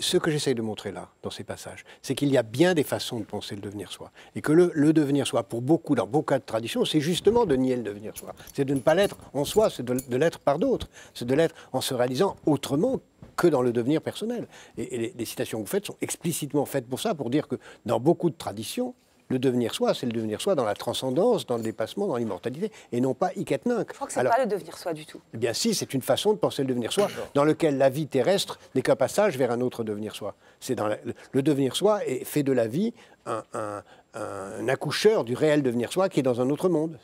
Ce que j'essaye de montrer là, dans ces passages, c'est qu'il y a bien des façons de penser le devenir soi. Et que le, devenir soi, pour beaucoup, dans beaucoup de traditions, c'est justement de nier le devenir soi. C'est de ne pas l'être en soi, c'est de, l'être par d'autres. C'est de l'être en se réalisant autrement que dans le devenir personnel. Et, les, citations que vous faites sont explicitement faites pour ça, pour dire que dans beaucoup de traditions, le devenir soi, c'est le devenir soi dans la transcendance, dans le dépassement, dans l'immortalité, et non pas Iketnunk. Je crois que ce n'est pas le devenir soi du tout. Eh bien si, c'est une façon de penser le devenir soi, dans lequel la vie terrestre n'est qu'un passage vers un autre devenir soi. C'est dans le devenir soi et fait de la vie un, un accoucheur du réel devenir soi qui est dans un autre monde.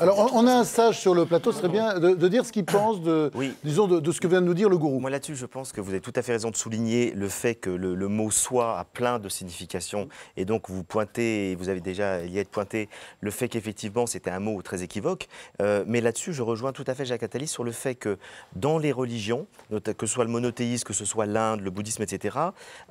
Alors, on a un sage sur le plateau, ce serait bien de, dire ce qu'il pense de, disons, de, ce que vient de nous dire le gourou. Moi, là-dessus, je pense que vous avez tout à fait raison de souligner le fait que le, mot soi a plein de significations. Et donc, vous pointez, vous avez déjà y être pointé, le fait qu'effectivement, c'était un mot très équivoque. Euh, mais là-dessus, je rejoins tout à fait Jacques Attali sur le fait que dans les religions, que ce soit le monothéisme, que ce soit l'Inde, le bouddhisme, etc.,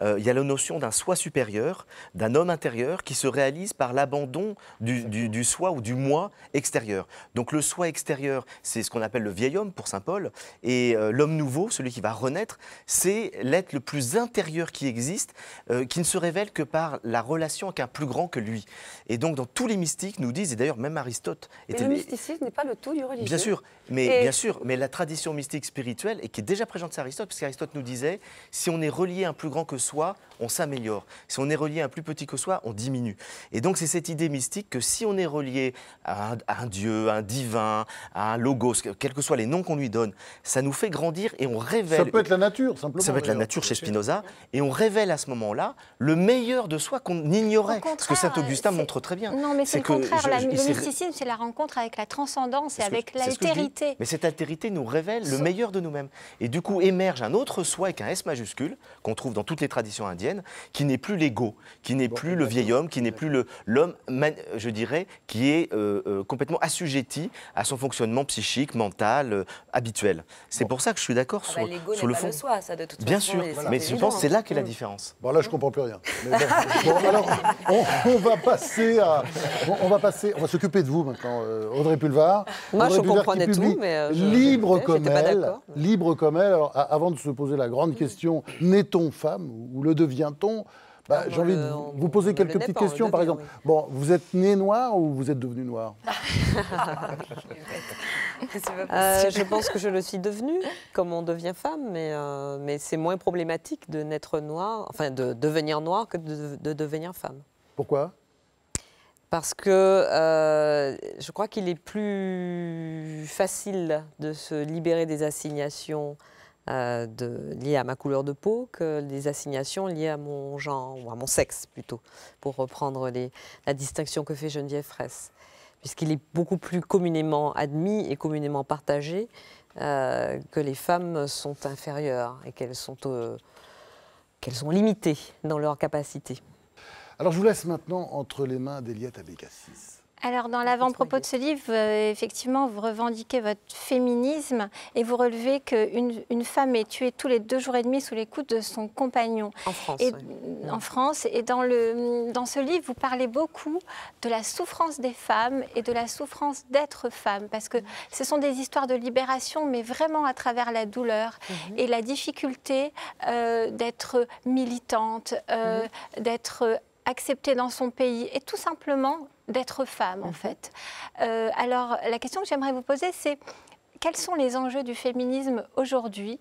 euh, il y a la notion d'un soi supérieur, d'un homme intérieur qui se réalise par l'abandon du, soi ou du moi extérieur. Donc le soi extérieur, c'est ce qu'on appelle le vieil homme pour Saint Paul, et euh, l'homme nouveau, celui qui va renaître, c'est l'être le plus intérieur qui existe, euh, qui ne se révèle que par la relation avec un plus grand que lui. Et donc dans tous les mystiques nous disent, et d'ailleurs même Aristote... Mais le mysticisme n'est pas le tout du religieux. Bien sûr, mais, bien sûr, mais la tradition mystique spirituelle, et qui est déjà présente chez Aristote, parce qu'Aristote nous disait, si on est relié à un plus grand que soi, on s'améliore. Si on est relié à un plus petit que soi, on diminue. Et donc c'est cette idée mystique que si on est relié à un, dieu, à un divin, à un logos, quels que soient les noms qu'on lui donne, ça nous fait grandir et on révèle. Ça peut être la nature, simplement. Ça peut être la nature chez Spinoza, et on révèle à ce moment-là le meilleur de soi qu'on ignorait. Ce que saint Augustin montre très bien. Non, mais c'est le contraire. le mysticisme, c'est la rencontre avec la transcendance et avec l'altérité. Mais cette altérité nous révèle le meilleur de nous-mêmes. Et du coup émerge un autre soi avec un S majuscule qu'on trouve dans toutes les traditions indiennes, qui n'est plus l'ego, qui n'est plus le vieil homme, qui n'est plus l'homme, je dirais, qui est euh, euh, complètement assujetti à son fonctionnement psychique, mental, euh, habituel. C'est pour ça que je suis d'accord ah sur, bah, sur le fond. soi, ça, de toute Bien sûr, mais je pense que c'est là qu'est la mm. différence. Bon, là, je comprends plus rien. <laughs> alors, on, va passer à, on, va passer, on va s'occuper de vous maintenant, Audrey Pulvar. Moi, je comprenais tout, mais libre comme elle, libre comme elle. Alors, avant de se poser la grande question, naît-on femme ou le devient-on Bah, Ah, J'ai envie de le- vous- poser on quelques petites questions. Par devient, exemple, bon, vous êtes né noir ou vous êtes devenu noir <laughs> Euh, je pense que je le suis devenue, comme on devient femme, mais, euh, mais c'est moins problématique de naître noir, enfin de devenir noir que de, de devenir femme. Pourquoi? Parce que euh, je crois qu'il est plus facile de se libérer des assignations euh, de- liées à ma couleur de peau que des assignations liées à mon genre, ou à mon sexe plutôt, pour reprendre les- la distinction que fait Geneviève Fraisse. Puisqu'il est beaucoup plus communément admis et communément partagé euh, que les femmes sont inférieures et qu'elles sont, euh, limitées dans leurs capacités. Alors, je vous laisse maintenant entre les mains d'Eliette Abécassis. Alors, dans l'avant-propos de ce livre, euh, effectivement, vous revendiquez votre féminisme et vous relevez qu'une une femme est tuée tous les deux jours et demi sous les coups de son compagnon. En France, Et, oui. En France. Et dans, le, dans ce livre, vous parlez beaucoup de la souffrance des femmes et de la souffrance d'être femme. Parce que ce sont des histoires de libération, mais vraiment à travers la douleur et la difficulté euh, d'être militante, euh, d'être acceptée dans son pays et tout simplement d'être femme, en fait. Euh, alors, la question que j'aimerais vous poser, c'est quels sont les enjeux du féminisme aujourd'hui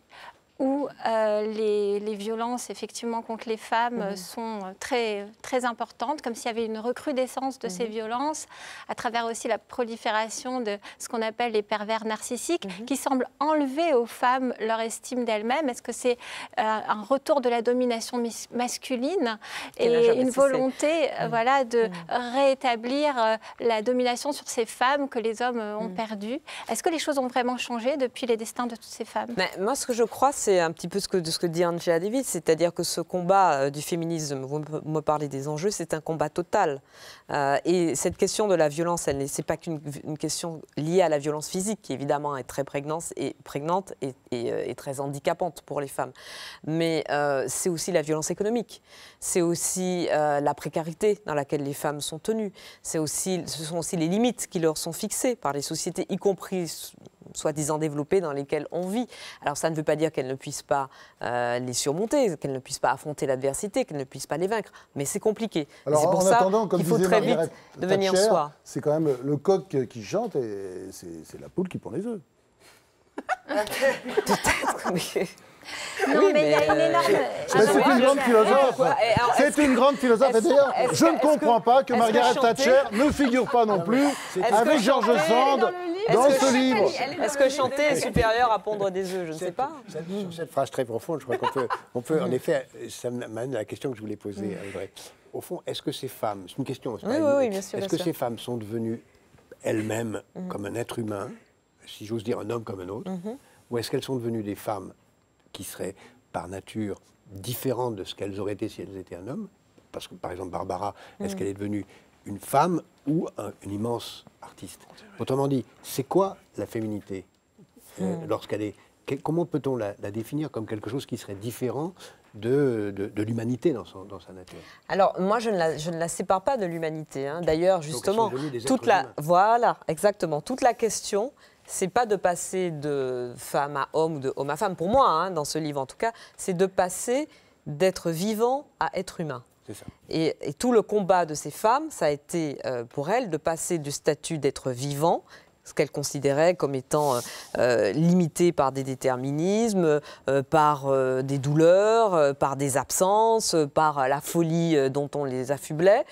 où euh, les, les violences effectivement contre les femmes euh, sont euh, très, très importantes, comme s'il y avait une recrudescence de ces violences, à travers aussi la prolifération de ce qu'on appelle les pervers narcissiques, qui semblent enlever aux femmes leur estime d'elles-mêmes. Est-ce que c'est euh, un retour de la domination masculine et une volonté euh, voilà, de réétablir euh, la domination sur ces femmes que les hommes ont perdues? Est-ce que les choses ont vraiment changé depuis les destins de toutes ces femmes? Mais moi, ce que je crois, c'est un petit peu ce que, de ce que dit Angela Davis, c'est-à-dire que ce combat euh, du féminisme, vous me- parlez des enjeux, c'est un combat total. Euh, et cette question de la violence, ce n'est pas qu'une une question liée à la violence physique, qui évidemment est très prégnante et, prégnante euh, et très handicapante pour les femmes. Mais c'est aussi la violence économique, c'est aussi la précarité dans laquelle les femmes sont tenues, aussi, ce sont aussi les limites qui leur sont fixées par les sociétés, y compris soi-disant développées dans lesquelles on vit. Alors ça ne veut pas dire qu'elles ne puissent pas euh, les surmonter, qu'elles ne puissent pas affronter l'adversité, qu'elles ne puissent pas les vaincre. Mais c'est compliqué. Alors, c'est pour en ça attendant, comme qu'il faut très vite devenir Thatcher, soi. C'est quand même le coq qui chante et c'est c'est la poule qui pond les œufs. <laughs> Oui. Non, Oui, mais il y a une euh, énorme. Mais c'est une je- grande philosophe. C'est une grande philosophe. Et d'ailleurs, je ne que- comprends pas que est-ce que Margaret chanter- Thatcher ne figure pas non plus avec que George chanter- Sand dans ce livre. Est-ce que chanter est supérieur à pondre des œufs? Je ne sais pas. Cette, sur cette phrase très profonde, je crois qu'on peut, on peut en effet, ça m'amène à la question que je voulais poser à Audrey. Au fond, est-ce que ces femmes, c'est une question, Oui, oui, oui, bien sûr, est-ce que sûr. ces femmes sont devenues elles-mêmes comme un être humain, si j'ose dire un homme comme un autre, ou est-ce qu'elles sont devenues des femmes qui seraient par nature différentes de ce qu'elles auraient été si elles étaient un homme? Parce que par exemple, Barbara, est-ce qu'elle est devenue une femme ou un- une immense artiste Autrement dit, c'est quoi la féminité euh, lorsqu'elle est. que- comment peut-on la, la définir comme quelque chose qui serait différent de, de, de l'humanité dans, dans sa nature? Alors, moi, je ne la, je ne la sépare pas de l'humanité. hein. D'ailleurs, justement, toute la, humains. voilà, exactement. Toute la question, c'est pas de passer de femme à homme ou de homme à femme. Pour moi, hein, dans ce livre en tout cas, c'est de passer d'être vivant à être humain. Et, tout le combat de ces femmes, ça a été euh, pour elles de passer du statut d'être vivant, ce qu'elles considéraient comme étant euh, euh, limité par des déterminismes, par des douleurs, par des absences, par la folie dont on les affublait,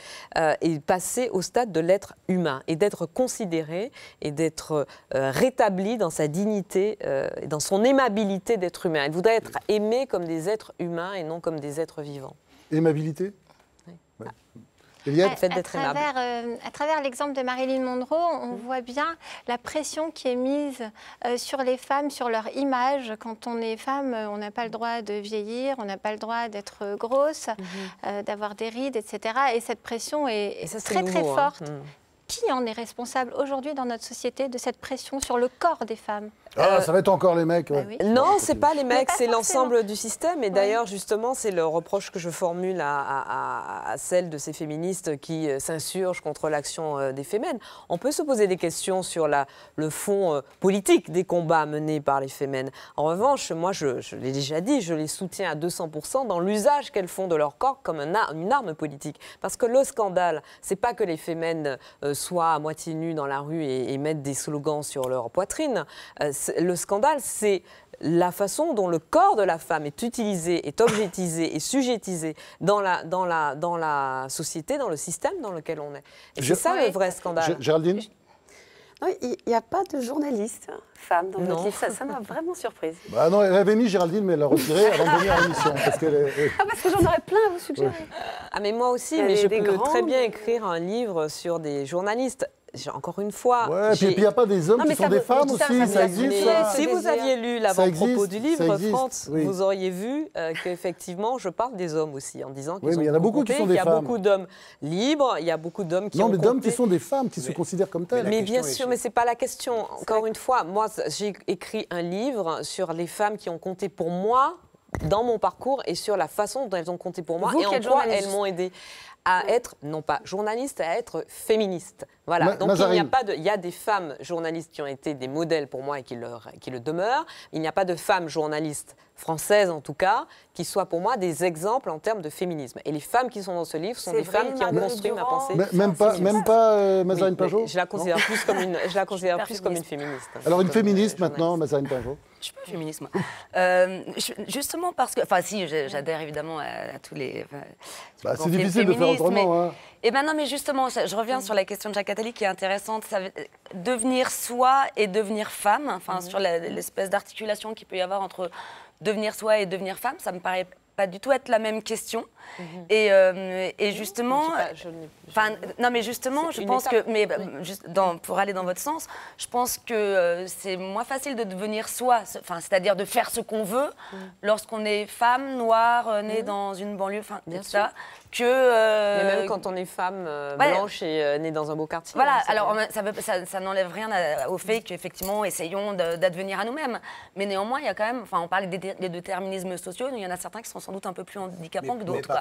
et passer au stade de l'être humain et d'être considéré et d'être rétabli dans sa dignité dans son aimabilité d'être humain. Elles voudraient être aimées comme des êtres humains et non comme des êtres vivants. Aimabilité Oui. Ouais. Fait À- à d'être aimable. travers, euh, à travers l'exemple de Marilyn Monroe, on voit bien la pression qui est mise euh, sur les femmes, sur leur image. Quand on est femme, on n'a pas le droit de vieillir, on n'a pas le droit d'être grosse, euh, d'avoir des rides, etc. Et cette pression est, ça, très très nouveau, hein. forte. Mm. Qui en est responsable aujourd'hui dans notre société de cette pression sur le corps des femmes? Ah, Euh, ça va être encore les mecs. ouais. Bah oui. Non, c'est pas les mecs, c'est l'ensemble du système. Et d'ailleurs, justement, c'est le reproche que je formule à, à- à- à celles de ces féministes qui euh, s'insurgent contre l'action euh, des fémènes. On peut se poser des questions sur la, le fond politique des combats menés par les fémènes. En revanche, moi, je, je l'ai déjà dit, je les soutiens à 200% dans l'usage qu'elles font de leur corps comme un une arme politique. Parce que le scandale, c'est pas que les euh, soient à moitié nues dans la rue et, et mettent des slogans sur leur poitrine. Euh, le scandale, c'est la façon dont le corps de la femme est utilisé, est objetisé et sujettisé dans la, dans la, dans la société, dans le système dans lequel on est. Et c'est ça Oui. le vrai scandale. Gé- Géraldine Il n'y a pas de journaliste femme dans Non. votre livre. Ça- Ça m'a vraiment surprise. <laughs> Bah non, elle avait mis Géraldine, mais elle l'a retirée avant de venir à l'émission. Parce est- Ah, parce que j'en aurais plein à vous suggérer. Ah mais moi aussi, mais est je peux grandes. très bien écrire un livre sur des journalistes. Encore une fois, Ouais, puis il n'y a pas des hommes Non, qui sont des femmes ça, aussi, ça existe ça si vous aviez lu l'avant-propos du livre, France, oui. vous auriez vu euh, qu'effectivement, je parle des hommes aussi, en disant qu'ils Oui, mais il y en a beaucoup qui compté, sont qu'il y des a femmes. beaucoup d'hommes libres, il y a beaucoup d'hommes qui Non, ont mais d'hommes qui sont des femmes, qui se considèrent comme telles. Mais question bien sûr, mais c'est pas la question. Encore une fois, moi, j'ai écrit un livre sur les femmes qui ont compté pour moi dans mon parcours et sur la façon dont elles ont compté pour moi Vous et en quoi elles m'ont aidé à être non pas journaliste, à être féministe. Voilà. Ma- Donc il n'y a pas de, il y a des femmes journalistes qui ont été des modèles pour moi et qui le, qui le demeurent. Il n'y a pas de femmes journalistes françaises en tout cas qui soient pour moi des exemples en termes de féminisme. Et les femmes qui sont dans ce livre sont des vrai, femmes qui ont construit ma pensée. Mais- Même pas, même pas euh, Mazarine Oui, Pinjot Je la considère plus comme une, je la considère plus comme une féministe. féministe. Alors une euh, féministe maintenant, Mazarine Pinjot Je suis pas féministe, moi. Euh, je- justement parce que. Enfin, si, j'adhère évidemment à, à tous les. enfin, Bah, C'est difficile de faire féministes, autrement. mais- hein. Eh ben non, mais justement, je reviens sur la question de Jacques Attali qui est intéressante. Ça veut- devenir soi et devenir femme, enfin, sur la- l'espèce d'articulation qu'il peut y avoir entre devenir soi et devenir femme, ça me paraît pas du tout être la même question. Et, euh, et justement. Enfin, non, mais justement, je pense étape. que, mais bah, juste dans- pour aller dans votre sens, je pense que euh, c'est moins facile de devenir soi, enfin, c'est-à-dire de faire ce qu'on veut Mm. lorsqu'on est femme, noire, euh, née dans une banlieue, enfin, tout ça, que. euh, Mais même quand on est femme euh, ouais. blanche et euh, née dans un beau quartier. Voilà, hein, alors ça, veut- ça, ça n'enlève rien à- au fait qu'effectivement, essayons d'advenir à nous-mêmes. Mais néanmoins, il y a quand même, enfin, on parle des, dé- des déterminismes sociaux, il y en a certains qui sont sans doute un peu plus handicapants Mais- que d'autres.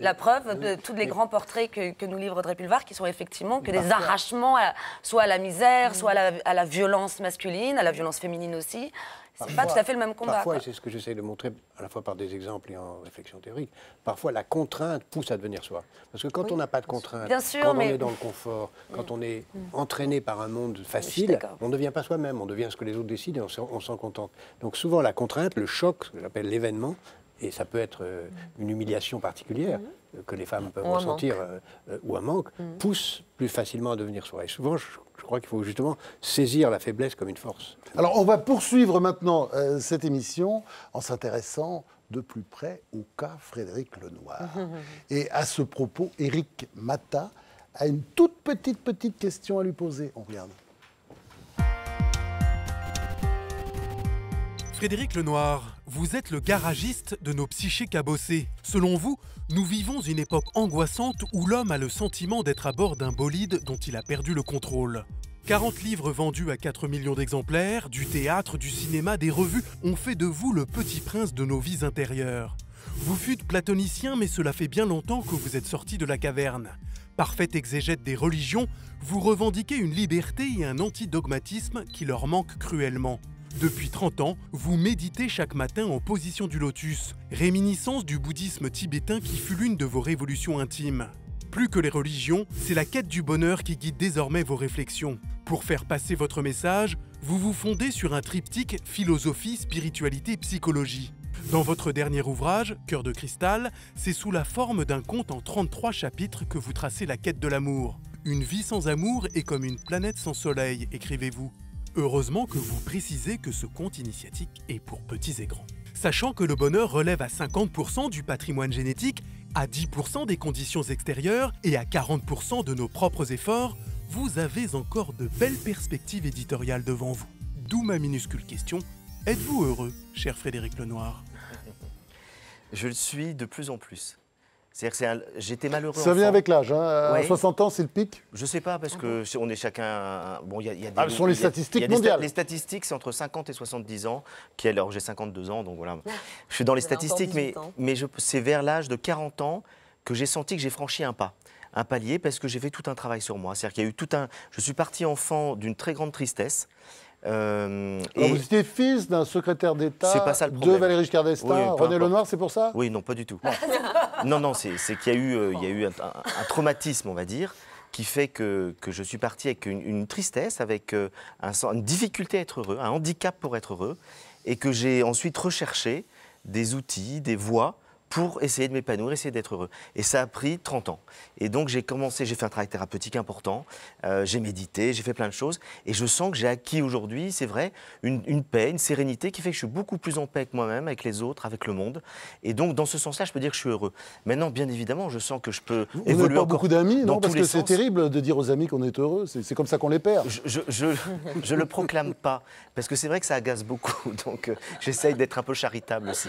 La preuve de oui, tous les mais- grands portraits que, que nous livre Audrey Pulvar, qui sont effectivement que des arrachements, à- soit à la misère, soit à la, à la violence masculine, à la violence féminine aussi. C'est pas tout à fait le même combat. Parfois, quoi. et c'est ce que j'essaie de montrer à la fois par des exemples et en réflexion théorique, parfois la contrainte pousse à devenir soi. Parce que quand on n'a pas de contrainte, Bien sûr, quand mais- on est dans le confort, quand on est entraîné par un monde facile, on ne devient pas soi-même, on devient ce que les autres décident et on s'en- on s'en contente. Donc souvent la contrainte, le choc, ce que j'appelle l'événement, et ça peut être euh, une humiliation particulière que les femmes peuvent Ou ressentir euh, euh, ou un manque, pousse plus facilement à devenir soi. Et souvent, je, je crois qu'il faut justement saisir la faiblesse comme une force. Alors, on va poursuivre maintenant euh, cette émission en s'intéressant de plus près au cas Frédéric Lenoir. <laughs> Et à ce propos, Éric Mata a une toute petite, petite question à lui poser. On regarde. Frédéric Lenoir, vous êtes le garagiste de nos psychés cabossés. Selon vous, nous vivons une époque angoissante où l'homme a le sentiment d'être à bord d'un bolide dont il a perdu le contrôle. 40 livres vendus à 4 millions d'exemplaires, du théâtre, du cinéma, des revues ont fait de vous le petit prince de nos vies intérieures. Vous fûtes platonicien, mais cela fait bien longtemps que vous êtes sorti de la caverne. Parfait exégète des religions, vous revendiquez une liberté et un antidogmatisme qui leur manquent cruellement. Depuis 30 ans, vous méditez chaque matin en position du lotus, réminiscence du bouddhisme tibétain qui fut l'une de vos révolutions intimes. Plus que les religions, c'est la quête du bonheur qui guide désormais vos réflexions. Pour faire passer votre message, vous vous fondez sur un triptyque philosophie, spiritualité, psychologie. Dans votre dernier ouvrage, Cœur de cristal, c'est sous la forme d'un conte en 33 chapitres que vous tracez la quête de l'amour. Une vie sans amour est comme une planète sans soleil, écrivez-vous. Heureusement que vous précisez que ce conte initiatique est pour petits et grands. Sachant que le bonheur relève à 50% du patrimoine génétique, à 10% des conditions extérieures et à 40% de nos propres efforts, vous avez encore de belles perspectives éditoriales devant vous. D'où ma minuscule question. Êtes-vous heureux, cher Frédéric Lenoir? Je le suis de plus en plus. C'est-à-dire que j'étais malheureux. Ça vient avec l'âge. Hein. À Ouais. 60 ans, c'est le pic? Je sais pas parce que c'est- on est chacun. Bon, il y a, y a des. Ah, ce sont les il y a- statistiques il y a des sta- mondiales. les statistiques, c'est entre 50 et 70 ans. Qui alors j'ai 52 ans, donc voilà. Je suis dans les statistiques, mais 18 ans. mais je- c'est vers l'âge de 40 ans que j'ai senti que j'ai franchi un pas. Un palier parce que j'ai fait tout un travail sur moi. C'est-à-dire qu'il y a eu tout un. Je suis parti enfant d'une très grande tristesse. Euh, Alors, et- Vous étiez fils d'un secrétaire d'État C'est pas ça le de problème. Valéry Giscard d'Estaing, Oui, René importe. Lenoir, c'est pour ça? Oui, non, pas du tout. <laughs> non, non, c'est qu'il y a eu, euh, il y a eu un, un- un traumatisme, on va dire, qui fait que, que je suis parti avec une, une tristesse, avec euh, un une difficulté à être heureux, un handicap pour être heureux, et que j'ai ensuite recherché des outils, des voies pour essayer de m'épanouir, essayer d'être heureux. Et ça a pris 30 ans. Et donc j'ai commencé, j'ai fait un travail thérapeutique important, euh, j'ai médité, j'ai fait plein de choses, et je sens que j'ai acquis aujourd'hui, c'est vrai, une, une paix, une sérénité qui fait que je suis beaucoup plus en paix avec moi-même, avec les autres, avec le monde. Et donc dans ce sens-là, je peux dire que je suis heureux. Maintenant, bien évidemment, je sens que je peux Vous n'avez évoluer pas encore beaucoup d'amis, non? Parce que c'est terrible de dire aux amis qu'on est heureux. C'est comme ça qu'on les perd. Je, je, je, je le proclame pas, parce que c'est vrai que ça agace beaucoup, <laughs> donc euh, j'essaye d'être un peu charitable aussi.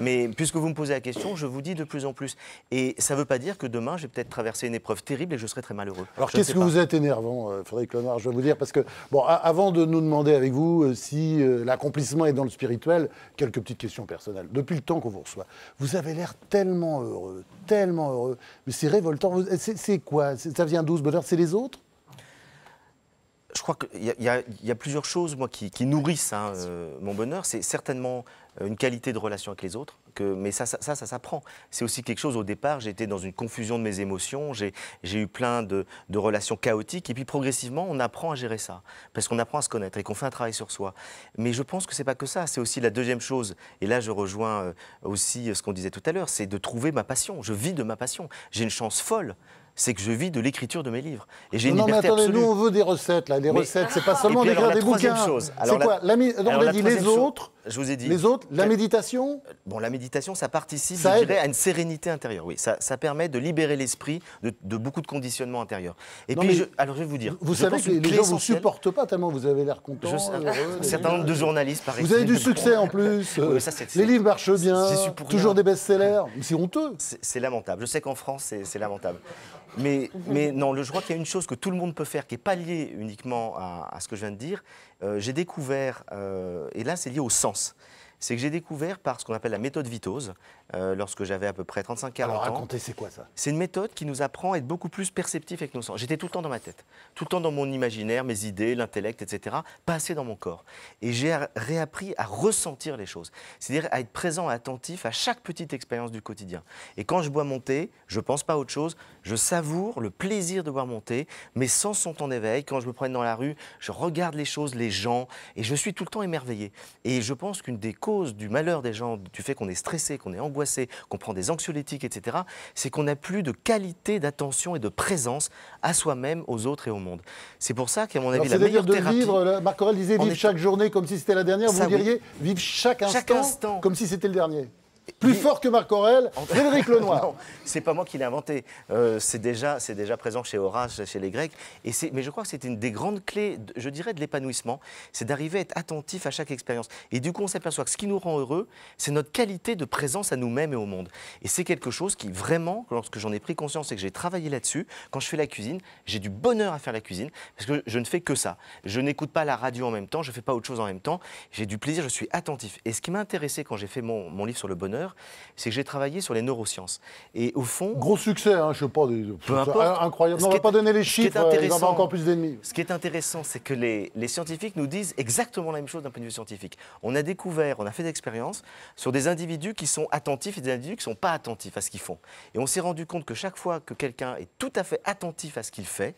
Mais puisque vous me posez la question, je vous dis de plus en plus. Et ça ne veut pas dire que demain, je vais peut-être traverser une épreuve terrible et je serai très malheureux. Alors qu'est-ce que pas. vous êtes énervant, euh, Frédéric Lenoir Je vais vous dire, parce que, bon, avant de nous demander avec vous euh, si euh, l'accomplissement est dans le spirituel, quelques petites questions personnelles. Depuis le temps qu'on vous reçoit, vous avez l'air tellement heureux, tellement heureux, mais c'est révoltant. C'est c'est quoi? Ça vient d'où ce bonheur? C'est les autres? Je crois qu'il y, a- y y plusieurs choses moi, qui, qui nourrissent hein, euh, mon bonheur. C'est certainement une qualité de relation avec les autres, que, mais ça, ça, ça, ça s'apprend. C'est aussi quelque chose, au départ, j'étais dans une confusion de mes émotions, j'ai eu plein de, de relations chaotiques, et puis progressivement, on apprend à gérer ça, parce qu'on apprend à se connaître et qu'on fait un travail sur soi. Mais je pense que c'est pas que ça, c'est aussi la deuxième chose, et là je rejoins euh, aussi euh, ce qu'on disait tout à l'heure, c'est de trouver ma passion. Je vis de ma passion. J'ai une chance folle. C'est que je vis de l'écriture de mes livres. Et j'ai une Non, mais liberté attendez, absolue. nous on veut des recettes, là. Des Mais- recettes, c'est pas seulement d'écrire la des bouquins. chose. C'est Alors, la- quoi? La mi- non, alors, On a la dit les autres. Je vous ai dit. Les autres, la méditation Bon, la méditation, ça participe, Ça je dirais, à une sérénité intérieure. Oui, ça, ça permet de libérer l'esprit de, de beaucoup de conditionnements intérieurs. Et Non, puis, je, alors je vais vous dire. Vous savez que les, gens vous essentielle- supportent pas tellement vous avez l'air content. je- un certain nombre de journalistes, par Vous avez du exemple, succès en plus. Oui, euh, ça, les livres marchent bien. Toujours rien. des best-sellers. C'est honteux. C'est lamentable. Je sais qu'en France, c'est lamentable. Mais, mais non, je crois qu'il y a une chose que tout le monde peut faire qui n'est pas liée uniquement à, à ce que je viens de dire. Euh, j'ai découvert, euh, et là c'est lié au sens, c'est que j'ai découvert par ce qu'on appelle la méthode Vitose, euh, lorsque j'avais à peu près 35-40 Alors ans. racontez, c'est quoi ça? C'est une méthode qui nous apprend à être beaucoup plus perceptif avec nos sens. J'étais tout le temps dans ma tête, tout le temps dans mon imaginaire, mes idées, l'intellect, etc. Pas assez dans mon corps. Et j'ai réappris à ressentir les choses. C'est-à-dire à être présent, attentif à chaque petite expérience du quotidien. Et quand je bois mon thé, je pense pas à autre chose. Je savoure le plaisir de boire mon thé. Mes sens sont en éveil. Quand je me promène dans la rue, je regarde les choses, les gens, et je suis tout le temps émerveillé. Et je pense qu'une des causes du malheur des gens, du fait qu'on est stressé, qu'on est angoissé, qu'on prend des anxiolytiques, etc., c'est qu'on n'a plus de qualité d'attention et de présence à soi-même, aux autres et au monde. C'est pour ça qu'à mon Alors, avis, la C'est-à-dire meilleure de thérapie... vivre, là, Marc Aurèle disait vivre est- chaque journée comme si c'était la dernière, Ça, vous oui. diriez vivre chaque instant, Chaque instant. comme si c'était le dernier. Plus fort que Marc Aurèle, Frédéric <laughs> Lenoir. Non, c'est pas moi qui l'ai inventé. Euh, c'est déjà, c'est déjà présent chez Horace, chez les Grecs. Et c'est, mais je crois que c'est une des grandes clés, de- je dirais, de l'épanouissement, c'est d'arriver à être attentif à chaque expérience. Et du coup, on s'aperçoit que ce qui nous rend heureux, c'est notre qualité de présence à nous-mêmes et au monde. Et c'est quelque chose qui vraiment, lorsque j'en ai pris conscience et que j'ai travaillé là-dessus, quand je fais la cuisine, j'ai du bonheur à faire la cuisine parce que je ne fais que ça. Je n'écoute pas la radio en même temps, je fais pas autre chose en même temps. J'ai du plaisir, je suis attentif. Et ce qui m'a intéressé quand j'ai fait mon, mon livre sur le bonheur, c'est que j'ai travaillé sur les neurosciences. Et au fond, Gros succès, hein, je sais pas, des, Peu importe. incroyable. Ce Non, on qui va pas donner les chiffres, euh, encore plus d'ennemis. Ce qui est intéressant, c'est que les, les scientifiques nous disent exactement la même chose d'un point de vue scientifique. On a découvert, on a fait des expériences sur des individus qui sont attentifs et des individus qui ne sont pas attentifs à ce qu'ils font. Et on s'est rendu compte que chaque fois que quelqu'un est tout à fait attentif à ce qu'il fait,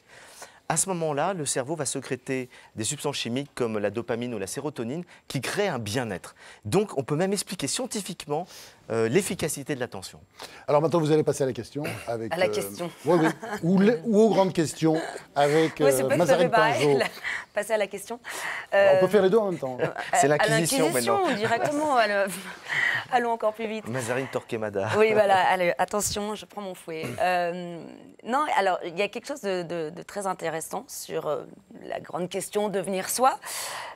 à ce moment-là, le cerveau va sécréter des substances chimiques comme la dopamine ou la sérotonine qui créent un bien-être. Donc on peut même expliquer scientifiquement euh, l'efficacité de l'attention. Alors maintenant, vous allez passer à la question. Avec, À la question. oui, oui. <laughs> Ou, aux grandes questions avec Oui, c'est euh, Mazarine. Pinjot. Passer à la question. Alors, On peut Euh, faire les deux en même temps. <laughs> C'est à l'inquisition maintenant. directement. <laughs> allons- Allons encore plus vite. Mazarine Torquemada. Oui, voilà, allez, attention, je prends mon fouet. Euh, non, alors, il y a quelque chose de, de- de très intéressant sur euh, la grande question devenir soi,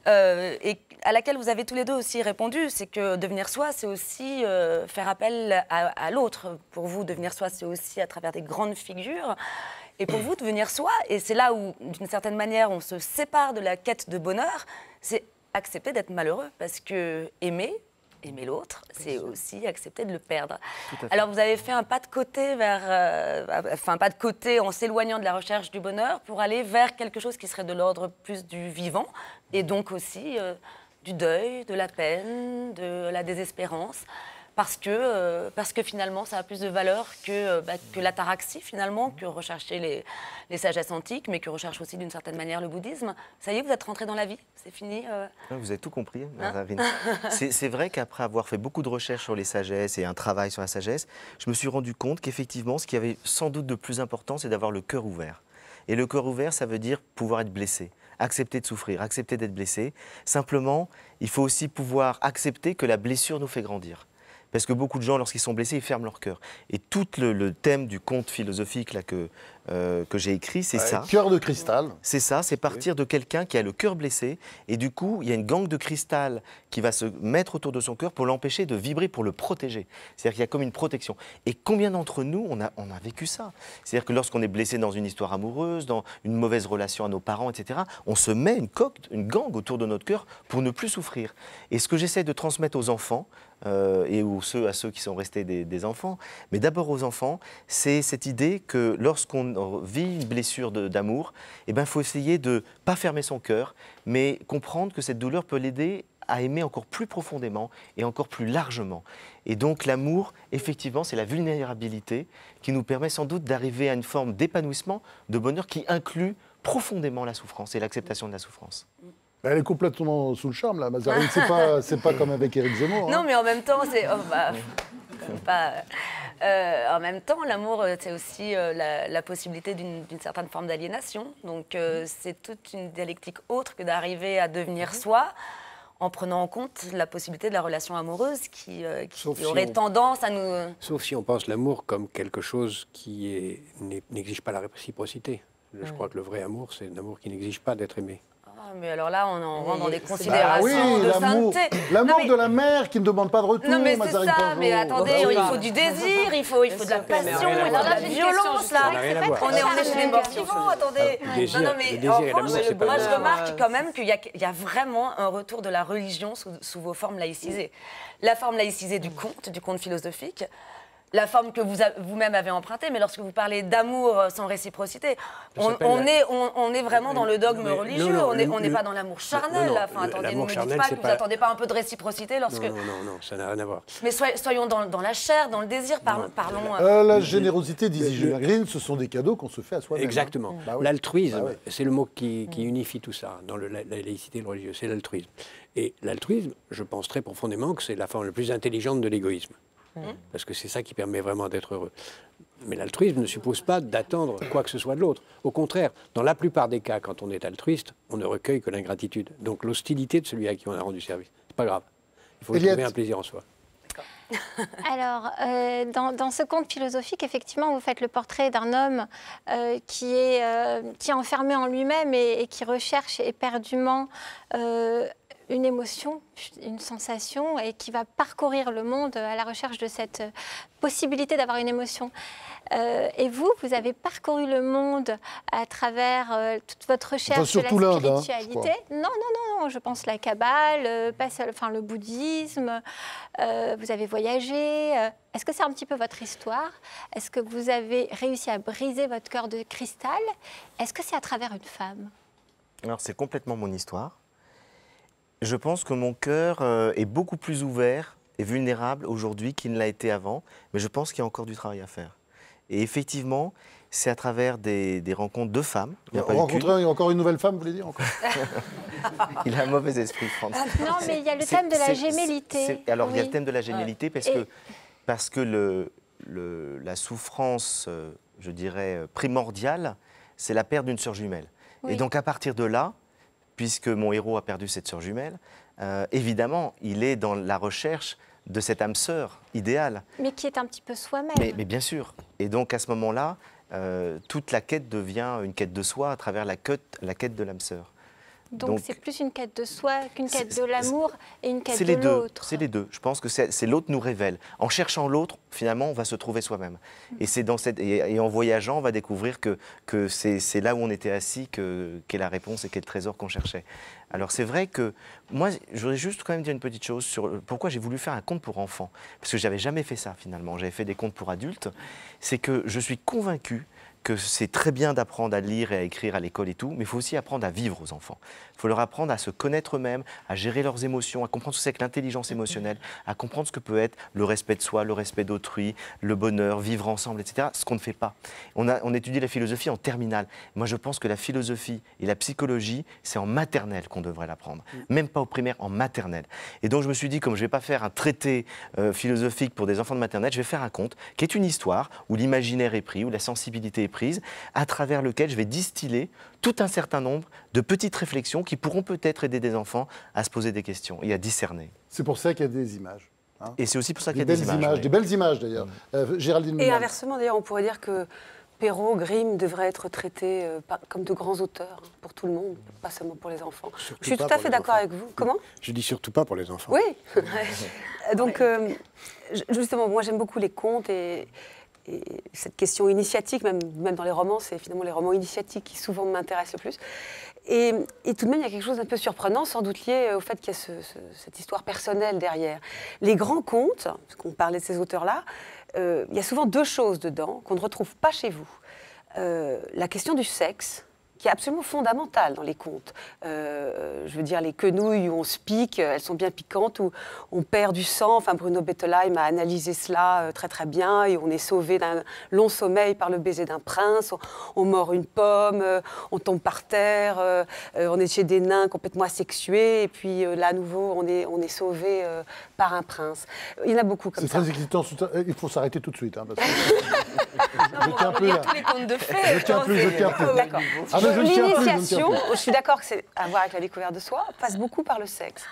euh, et à laquelle vous avez tous les deux aussi répondu, c'est que devenir soi, c'est aussi euh, faire appel à, à l'autre. Pour vous, devenir soi, c'est aussi à travers des grandes figures. Et pour vous, devenir soi, et c'est là où, d'une certaine manière, on se sépare de la quête de bonheur, c'est accepter d'être malheureux. Parce que aimer, aimer l'autre, c'est aussi accepter de le perdre. Alors vous avez fait un pas de côté vers, euh, enfin un pas de côté en s'éloignant de la recherche du bonheur pour aller vers quelque chose qui serait de l'ordre plus du vivant et donc aussi euh, du deuil, de la peine, de la désespérance. Parce que, euh, parce que finalement, ça a plus de valeur que, euh, bah, que l'ataraxie, finalement, que rechercher les, les sagesses antiques, mais que recherche aussi d'une certaine manière le bouddhisme. Ça y est, vous êtes rentré dans la vie C'est fini euh Vous avez tout compris, Mazarine. C'est c'est vrai qu'après avoir fait beaucoup de recherches sur les sagesses et un travail sur la sagesse, je me suis rendu compte qu'effectivement, ce qui avait sans doute de plus important, c'est d'avoir le cœur ouvert. Et le cœur ouvert, ça veut dire pouvoir être blessé, accepter de souffrir, accepter d'être blessé. Simplement, il faut aussi pouvoir accepter que la blessure nous fait grandir. Parce que beaucoup de gens, lorsqu'ils sont blessés, ils ferment leur cœur. Et tout le, thème du conte philosophique là, que, euh, que j'ai écrit, c'est ça. Cœur de cristal. C'est ça, c'est partir de quelqu'un qui a le cœur blessé. Et du coup, il y a une gangue de cristal qui va se mettre autour de son cœur pour l'empêcher de vibrer, pour le protéger. C'est-à-dire qu'il y a comme une protection. Et combien d'entre nous, on a, on a vécu ça? C'est-à-dire que lorsqu'on est blessé dans une histoire amoureuse, dans une mauvaise relation à nos parents, etc., on se met une coque, une gangue autour de notre cœur pour ne plus souffrir. Et ce que j'essaie de transmettre aux enfants, euh, et aux ceux, à ceux qui sont restés des, des enfants, mais d'abord aux enfants, c'est cette idée que lorsqu'on vit une blessure d'amour, il ben, faut essayer de ne pas fermer son cœur, mais comprendre que cette douleur peut l'aider à aimer encore plus profondément et encore plus largement. Et donc l'amour, effectivement, c'est la vulnérabilité qui nous permet sans doute d'arriver à une forme d'épanouissement, de bonheur qui inclut profondément la souffrance et l'acceptation de la souffrance. Elle est complètement sous le charme, là, Mazarine. C'est pas, c'est pas comme avec Éric Zemmour. Non, hein. mais en même temps, c'est. oh, bah, <laughs> pas, euh, en même temps, l'amour, euh, c'est aussi euh, la, la possibilité d'une certaine forme d'aliénation. Donc, euh, c'est toute une dialectique autre que d'arriver à devenir soi en prenant en compte la possibilité de la relation amoureuse qui, qui Sauf si aurait on- tendance à nous. Sauf si on pense l'amour comme quelque chose qui n'exige pas la réciprocité. Je crois que le vrai amour, c'est un amour qui n'exige pas d'être aimé. Ah, mais alors là, on en rentre dans des Bah considérations oui, de sainteté. l'amour mais- de la mère qui ne demande pas de retour, Non mais c'est ça, mais attendez, Bah il faut du désir, il faut, il faut de la passion, il faut de la violence là. On est, est chez les morts vivants, attendez. Désir- non, non, mais en moi je remarque quand même qu'il y, a- vraiment un retour de la religion sous vos formes laïcisées. La forme laïcisée du conte, du conte philosophique, la forme que vous vous-même avez empruntée, mais lorsque vous parlez d'amour euh, sans réciprocité, on, s'appelle on la- est, on, on est vraiment dans le dogme Mais- religieux, non, non, on n'est pas dans l'amour charnel. non, non, là. Enfin, le- attendez, ne me dites pas que vous n'attendez pas un peu de réciprocité lorsque... Non, non, non, non, ça n'a rien à voir. Mais soy- soyons dans, dans la chair, dans le désir, par- parlons. euh, Euh, la générosité, disait Julien Green, ce sont des cadeaux qu'on se fait à soi-même. Exactement. hein. Bah oui. L'altruisme, Bah oui. c'est le mot qui, qui unifie tout ça dans le- la, la laïcité et le religieux, c'est l'altruisme. Et l'altruisme, je pense très profondément que c'est la forme la plus intelligente de l'égoïsme. Parce que c'est ça qui permet vraiment d'être heureux. Mais l'altruisme ne suppose pas d'attendre quoi que ce soit de l'autre. Au contraire, dans la plupart des cas, quand on est altruiste, on ne recueille que l'ingratitude. Donc l'hostilité de celui à qui on a rendu service. C'est pas grave. Il faut trouver un plaisir en soi. <laughs> Alors, euh, dans, dans ce conte philosophique, effectivement, vous faites le portrait d'un homme euh, qui, est, euh, qui est enfermé en lui-même et, et qui recherche éperdument euh, une émotion, une sensation, et qui va parcourir le monde à la recherche de cette possibilité d'avoir une émotion. Euh, et vous, vous avez parcouru le monde à travers euh, toute votre recherche Enfin, de la hein, spiritualité. non, non, non, non, je pense la Kabbale, euh, pas seul- enfin, le bouddhisme. euh, vous avez voyagé. euh, Est-ce que c'est un petit peu votre histoire? Est-ce que vous avez réussi à briser votre cœur de cristal? Est-ce que c'est à travers une femme? Alors c'est complètement mon histoire. Je pense que mon cœur euh, est beaucoup plus ouvert et vulnérable aujourd'hui qu'il ne l'a été avant, mais je pense qu'il y a encore du travail à faire. Et effectivement, c'est à travers des, des rencontres de femmes. Il n'y a pas. Rencontrer encore une nouvelle femme, vous voulez dire encore <laughs> Il a un mauvais esprit, Franck. Non, mais il y a le C'est- thème de la gémellité. c'est- Alors, il y a le thème de la gémellité parce Et- que, parce que le, le- la souffrance, euh, je dirais, primordiale, c'est la perte d'une sœur jumelle. Oui. Et donc, à partir de là, puisque mon héros a perdu cette sœur jumelle, euh, évidemment, il est dans la recherche de cette âme sœur idéale. Mais qui est un petit peu soi-même. Mais, mais bien sûr. Et donc, à ce moment-là, euh, toute la quête devient une quête de soi à travers la quête, la quête de l'âme sœur. Donc c'est plus une quête de soi qu'une quête de l'amour et une quête de l'autre. C'est les deux. Je pense que c'est l'autre nous révèle. En cherchant l'autre, finalement, on va se trouver soi-même. Et c'est dans cette et, et en voyageant, on va découvrir que que c'est là où on était assis que qu'est la réponse et qu'est le trésor qu'on cherchait. Alors c'est vrai que moi, je voudrais juste quand même dire une petite chose sur pourquoi j'ai voulu faire un conte pour enfants, parce que j'avais jamais fait ça finalement. J'avais fait des contes pour adultes. C'est que je suis convaincu que c'est très bien d'apprendre à lire et à écrire à l'école et tout, mais il faut aussi apprendre à vivre aux enfants. Il faut leur apprendre à se connaître eux-mêmes, à gérer leurs émotions, à comprendre ce que c'est que l'intelligence émotionnelle, à comprendre ce que peut être le respect de soi, le respect d'autrui, le bonheur, vivre ensemble, etc. Ce qu'on ne fait pas. On, a, on étudie la philosophie en terminale. Moi, je pense que la philosophie et la psychologie, c'est en maternelle qu'on devrait l'apprendre. Même pas au primaire, en maternelle. Et donc, je me suis dit, comme je ne vais pas faire un traité euh, philosophique pour des enfants de maternelle, je vais faire un conte qui est une histoire où l'imaginaire est pris, où la sensibilité est prise, à travers lequel je vais distiller tout un certain nombre de petites réflexions qui pourront peut-être aider des enfants à se poser des questions et à discerner. C'est pour ça qu'il y a des images. hein. Et c'est aussi pour ça qu'il y a des images, images. oui. des belles images d'ailleurs. Mm. Euh, Géraldine Et inversement, d'ailleurs, on pourrait dire que Perrault, Grimm devraient être traités euh, par- comme de grands auteurs hein, pour tout le monde, pas seulement pour les enfants. Surtout Je suis tout à fait d'accord avec vous. Comment? Je dis surtout pas pour les enfants. Oui. <laughs> Donc, euh, ju- justement, moi j'aime beaucoup les contes et, et cette question initiatique, même, dans les romans, c'est finalement les romans initiatiques qui souvent m'intéressent le plus. Et, tout de même, il y a quelque chose d'un peu surprenant, sans doute lié au fait qu'il y a ce- ce- cette histoire personnelle derrière. Les grands contes, parce qu'on parlait de ces auteurs-là, euh, il y a souvent deux choses dedans qu'on ne retrouve pas chez vous. Euh, la question du sexe, qui est absolument fondamentale dans les contes. Euh, je veux dire, les quenouilles où on se pique, elles sont bien piquantes, où on perd du sang. Enfin, Bruno Bettelheim a analysé cela euh, très très bien, et on est sauvé d'un long sommeil par le baiser d'un prince. On, on mord une pomme, euh, on tombe par terre, euh, euh, on est chez des nains complètement asexués, et puis euh, là, à nouveau, on est, on est sauvé euh, par un prince. Il y en a beaucoup comme C'est ça. très excitant. Il faut s'arrêter tout de suite. hein, parce que- <laughs> je tiens plus là. tous les contes de fées. Je tiens plus, je tiens plus. <laughs> Je je L'initiation, je suis d'accord que c'est à voir avec la découverte de soi, passe beaucoup par le sexe.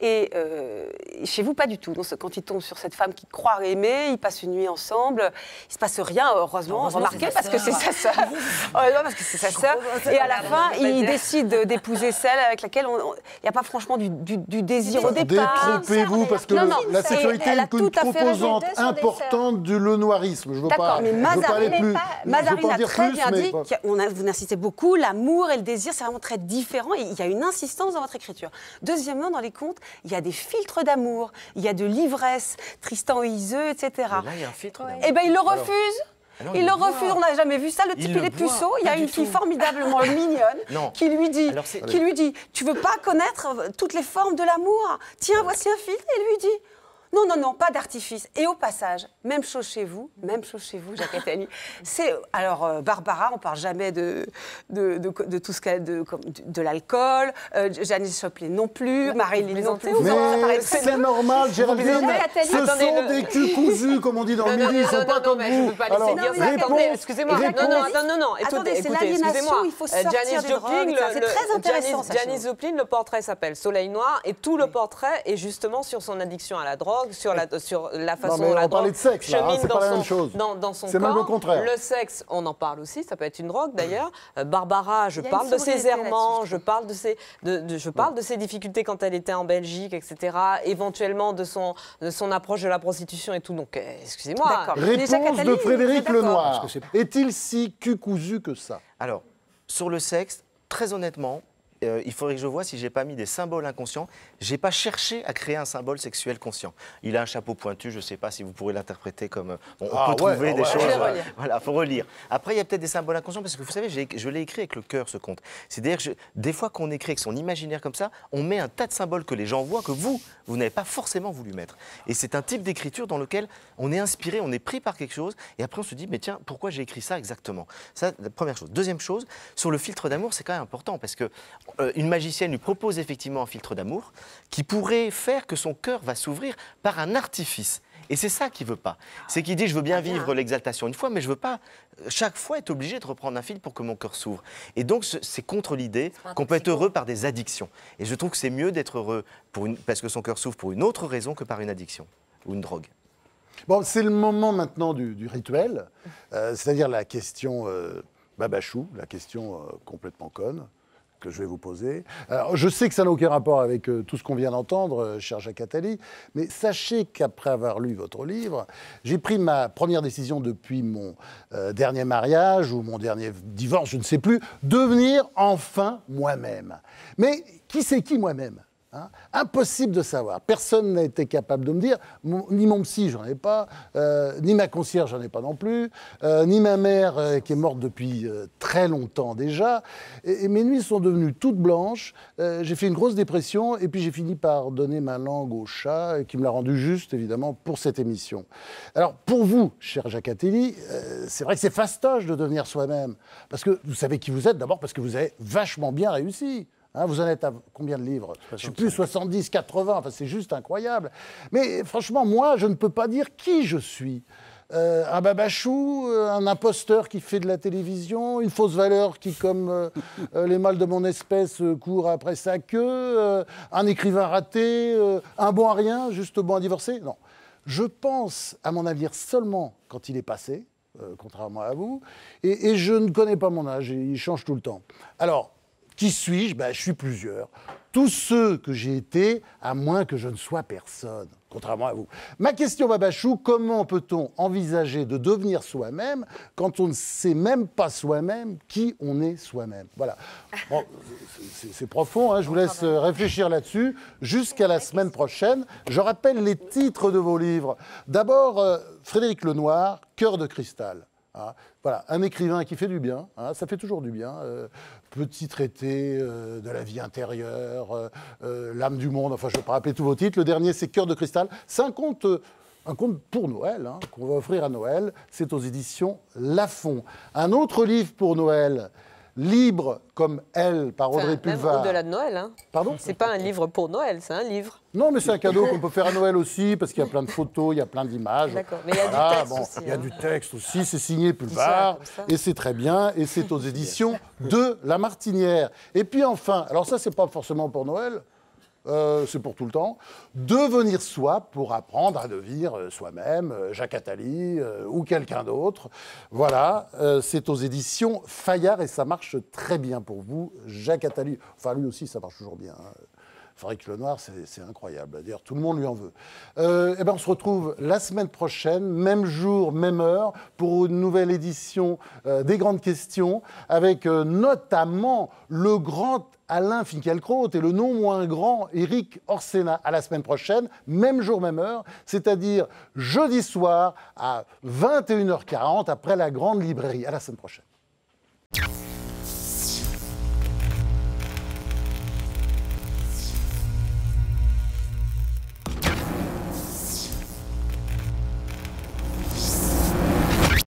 Et euh, chez vous, pas du tout. Donc, Quand il tombe sur cette femme qu'il croit aimer, ils passent une nuit ensemble, il se passe rien, heureusement, Heureusement, remarquez, parce que c'est sa sœur. <laughs> Heureusement, parce que c'est sa sœur. Et à la fin, il décide d'épouser celle avec laquelle il n'y a pas franchement du, du- du désir au départ. Détrompez-vous, parce que Non, non, la a est une composante importante du lenoirisme. Je ne veux pas, mais je veux pas Mazarine aller plus. veux pas Mazarine a dire très plus, bien mais dit, vous insistez beaucoup, l'amour et le désir, c'est vraiment très différent et il y a une insistance dans votre écriture. Deuxièmement, dans les contes, il y a des filtres d'amour, il y a de l'ivresse, Tristan et Iseux, etc. Mais là, il y a un filtre. d'amour. Eh bien, il le refuse Alors, il il le boit. refuse, on n'a jamais vu ça. Le type, Il est puceau. Il y a une fille tout. formidablement <laughs> mignonne Non. qui lui dit, qui lui dit, tu veux pas connaître toutes les formes de l'amour? Tiens, voici un filtre. Et lui dit, non, non, non, pas d'artifice. Et au passage, même chose chez vous, même chose chez vous, Jacques Attali. <laughs> C'est alors euh, Barbara, on parle jamais de de, de, de tout ce qu'elle de, de, l'alcool. Euh, Janis Joplin non plus, Marilyn non plus. C'est normal, Géraldine. Ce sont des culs <laughs> cousus, comme on dit dans le midi. Ils sont non, pas non, comme vous. ne Alors, dire ça. réponse- Attendez, excusez-moi. Non, non, non, Attendez, c'est l'aliénation, il faut Euh, sortir des drogues, c'est très intéressant, vous. Joplin, le portrait s'appelle Soleil Noir et tout le portrait est justement sur son addiction à la drogue, sur la, sur la façon dont on la drogue de sexe, là, hein, chemine c'est dans pas la son- même chose. Dans, dans son C'est corps. même le contraire. Le sexe, on en parle aussi, ça peut être une drogue d'ailleurs. Euh, Barbara, je parle de ses errements, je parle de ses, de, de- je parle de ses difficultés quand elle était en Belgique, etc. Éventuellement de son, de son approche de la prostitution et tout. Donc, euh, excusez-moi. Réponse de Frédéric Lenoir. Est-il si cul cousu que ça? Alors, sur le sexe, très honnêtement, euh, il faudrait que je vois si j'ai pas mis des symboles inconscients. J'ai pas cherché à créer un symbole sexuel conscient. Il a un chapeau pointu, je sais pas si vous pourrez l'interpréter comme. euh, bon, on Ah peut ouais, trouver ah des ouais. choses. Je vais euh. Voilà, faut relire. Après, il y a peut-être des symboles inconscients parce que vous savez, je l'ai écrit avec le cœur ce conte. C'est-à-dire que je- des fois qu'on écrit avec son imaginaire comme ça, on met un tas de symboles que les gens voient que vous, vous n'avez pas forcément voulu mettre. Et c'est un type d'écriture dans lequel on est inspiré, on est pris par quelque chose, et après on se dit, mais tiens, pourquoi j'ai écrit ça exactement? Ça, la première chose. Deuxième chose, sur le filtre d'amour, c'est quand même important parce que une magicienne lui propose effectivement un filtre d'amour qui pourrait faire que son cœur va s'ouvrir par un artifice. Et c'est ça qu'il veut pas. C'est qu'il dit je veux bien vivre l'exaltation une fois, mais je veux pas euh, chaque fois être obligé de reprendre un fil pour que mon cœur s'ouvre. Et donc ce- c'est contre l'idée qu'on peut être heureux par des addictions. Et je trouve que c'est mieux d'être heureux pour une, parce que son cœur s'ouvre pour une autre raison que par une addiction ou une drogue. Bon, c'est le moment maintenant du, du rituel, euh, c'est-à-dire la question euh, babachou, la question euh, complètement conne. Que je vais vous poser. Je sais que ça n'a aucun rapport avec euh, tout ce qu'on vient d'entendre, euh, cher Jacques Attali, mais sachez qu'après avoir lu votre livre, j'ai pris ma première décision depuis mon euh, dernier mariage ou mon dernier divorce, je ne sais plus, devenir enfin moi-même. Mais qui c'est qui moi-même? Hein? Impossible de savoir. Personne n'a été capable de me dire, ni mon psy, j'en ai pas, euh, ni ma concierge, j'en ai pas non plus, euh, ni ma mère, euh, qui est morte depuis très longtemps déjà. Et, mes nuits sont devenues toutes blanches. j'ai fait une grosse dépression, et puis j'ai fini par donner ma langue au chat, qui me l'a rendu juste, évidemment, pour cette émission. Alors, pour vous, cher Jacques Attali, c'est vrai que c'est fastoche de devenir soi-même. Parce que vous savez qui vous êtes, d'abord parce que vous avez vachement bien réussi. Hein, vous en êtes à combien de livres? Je suis plus 70, 80, enfin, c'est juste incroyable. Mais franchement, moi, je ne peux pas dire qui je suis. Euh, un babachou, euh, un imposteur qui fait de la télévision, une fausse valeur qui, comme euh, les mâles de mon espèce, court après sa queue, un écrivain raté, un bon à rien, juste bon à divorcer. Non. Je pense à mon avenir seulement quand il est passé, contrairement à vous, et, et je ne connais pas mon âge, il change tout le temps. Alors, qui suis-je? Ben, Je suis plusieurs. Tous ceux que j'ai été, à moins que je ne sois personne, contrairement à vous. Ma question, Babachou, comment peut-on envisager de devenir soi-même quand on ne sait même pas soi-même qui on est soi-même? Voilà. c'est profond, hein, je vous laisse euh, réfléchir là-dessus jusqu'à la semaine prochaine. Je rappelle les titres de vos livres. D'abord, euh, Frédéric Lenoir, Cœur de cristal. Hein. Voilà, un écrivain qui fait du bien, hein, ça fait toujours du bien. Euh, petit traité euh, de la vie intérieure, euh, l'âme du monde, enfin je ne vais pas rappeler tous vos titres. Le dernier, c'est Cœur de cristal. C'est un conte, un conte pour Noël, hein, qu'on va offrir à Noël. C'est aux éditions Lafon. Un autre livre pour Noël, Libre comme elle par Audrey Pulvar. au-delà de Noël. Hein. Pardon? C'est pas un livre pour Noël, c'est un livre. Non, mais c'est un cadeau qu'on peut faire à Noël aussi, parce qu'il y a plein de photos, il y a plein d'images. D'accord, mais il y a du texte aussi. Il y a du texte aussi, c'est signé Pulvar, et c'est très bien, et c'est aux éditions de La Martinière. Et puis enfin, alors ça, c'est pas forcément pour Noël, euh, c'est pour tout le temps, devenir soi pour apprendre à devenir euh, soi-même, euh, Jacques Attali ou quelqu'un d'autre. Voilà, c'est aux éditions Fayard et ça marche très bien pour vous, Jacques Attali. Enfin, lui aussi, ça marche toujours bien. Hein. Frédéric Lenoir, c'est incroyable. D'ailleurs, tout le monde lui en veut. Euh, eh ben, on se retrouve la semaine prochaine, même jour, même heure, pour une nouvelle édition des grandes questions, avec notamment le grand Alain Finkielkraut et le non moins grand Eric Orsena à la semaine prochaine, même jour, même heure, c'est-à-dire jeudi soir à 21h40 après la grande librairie. À la semaine prochaine.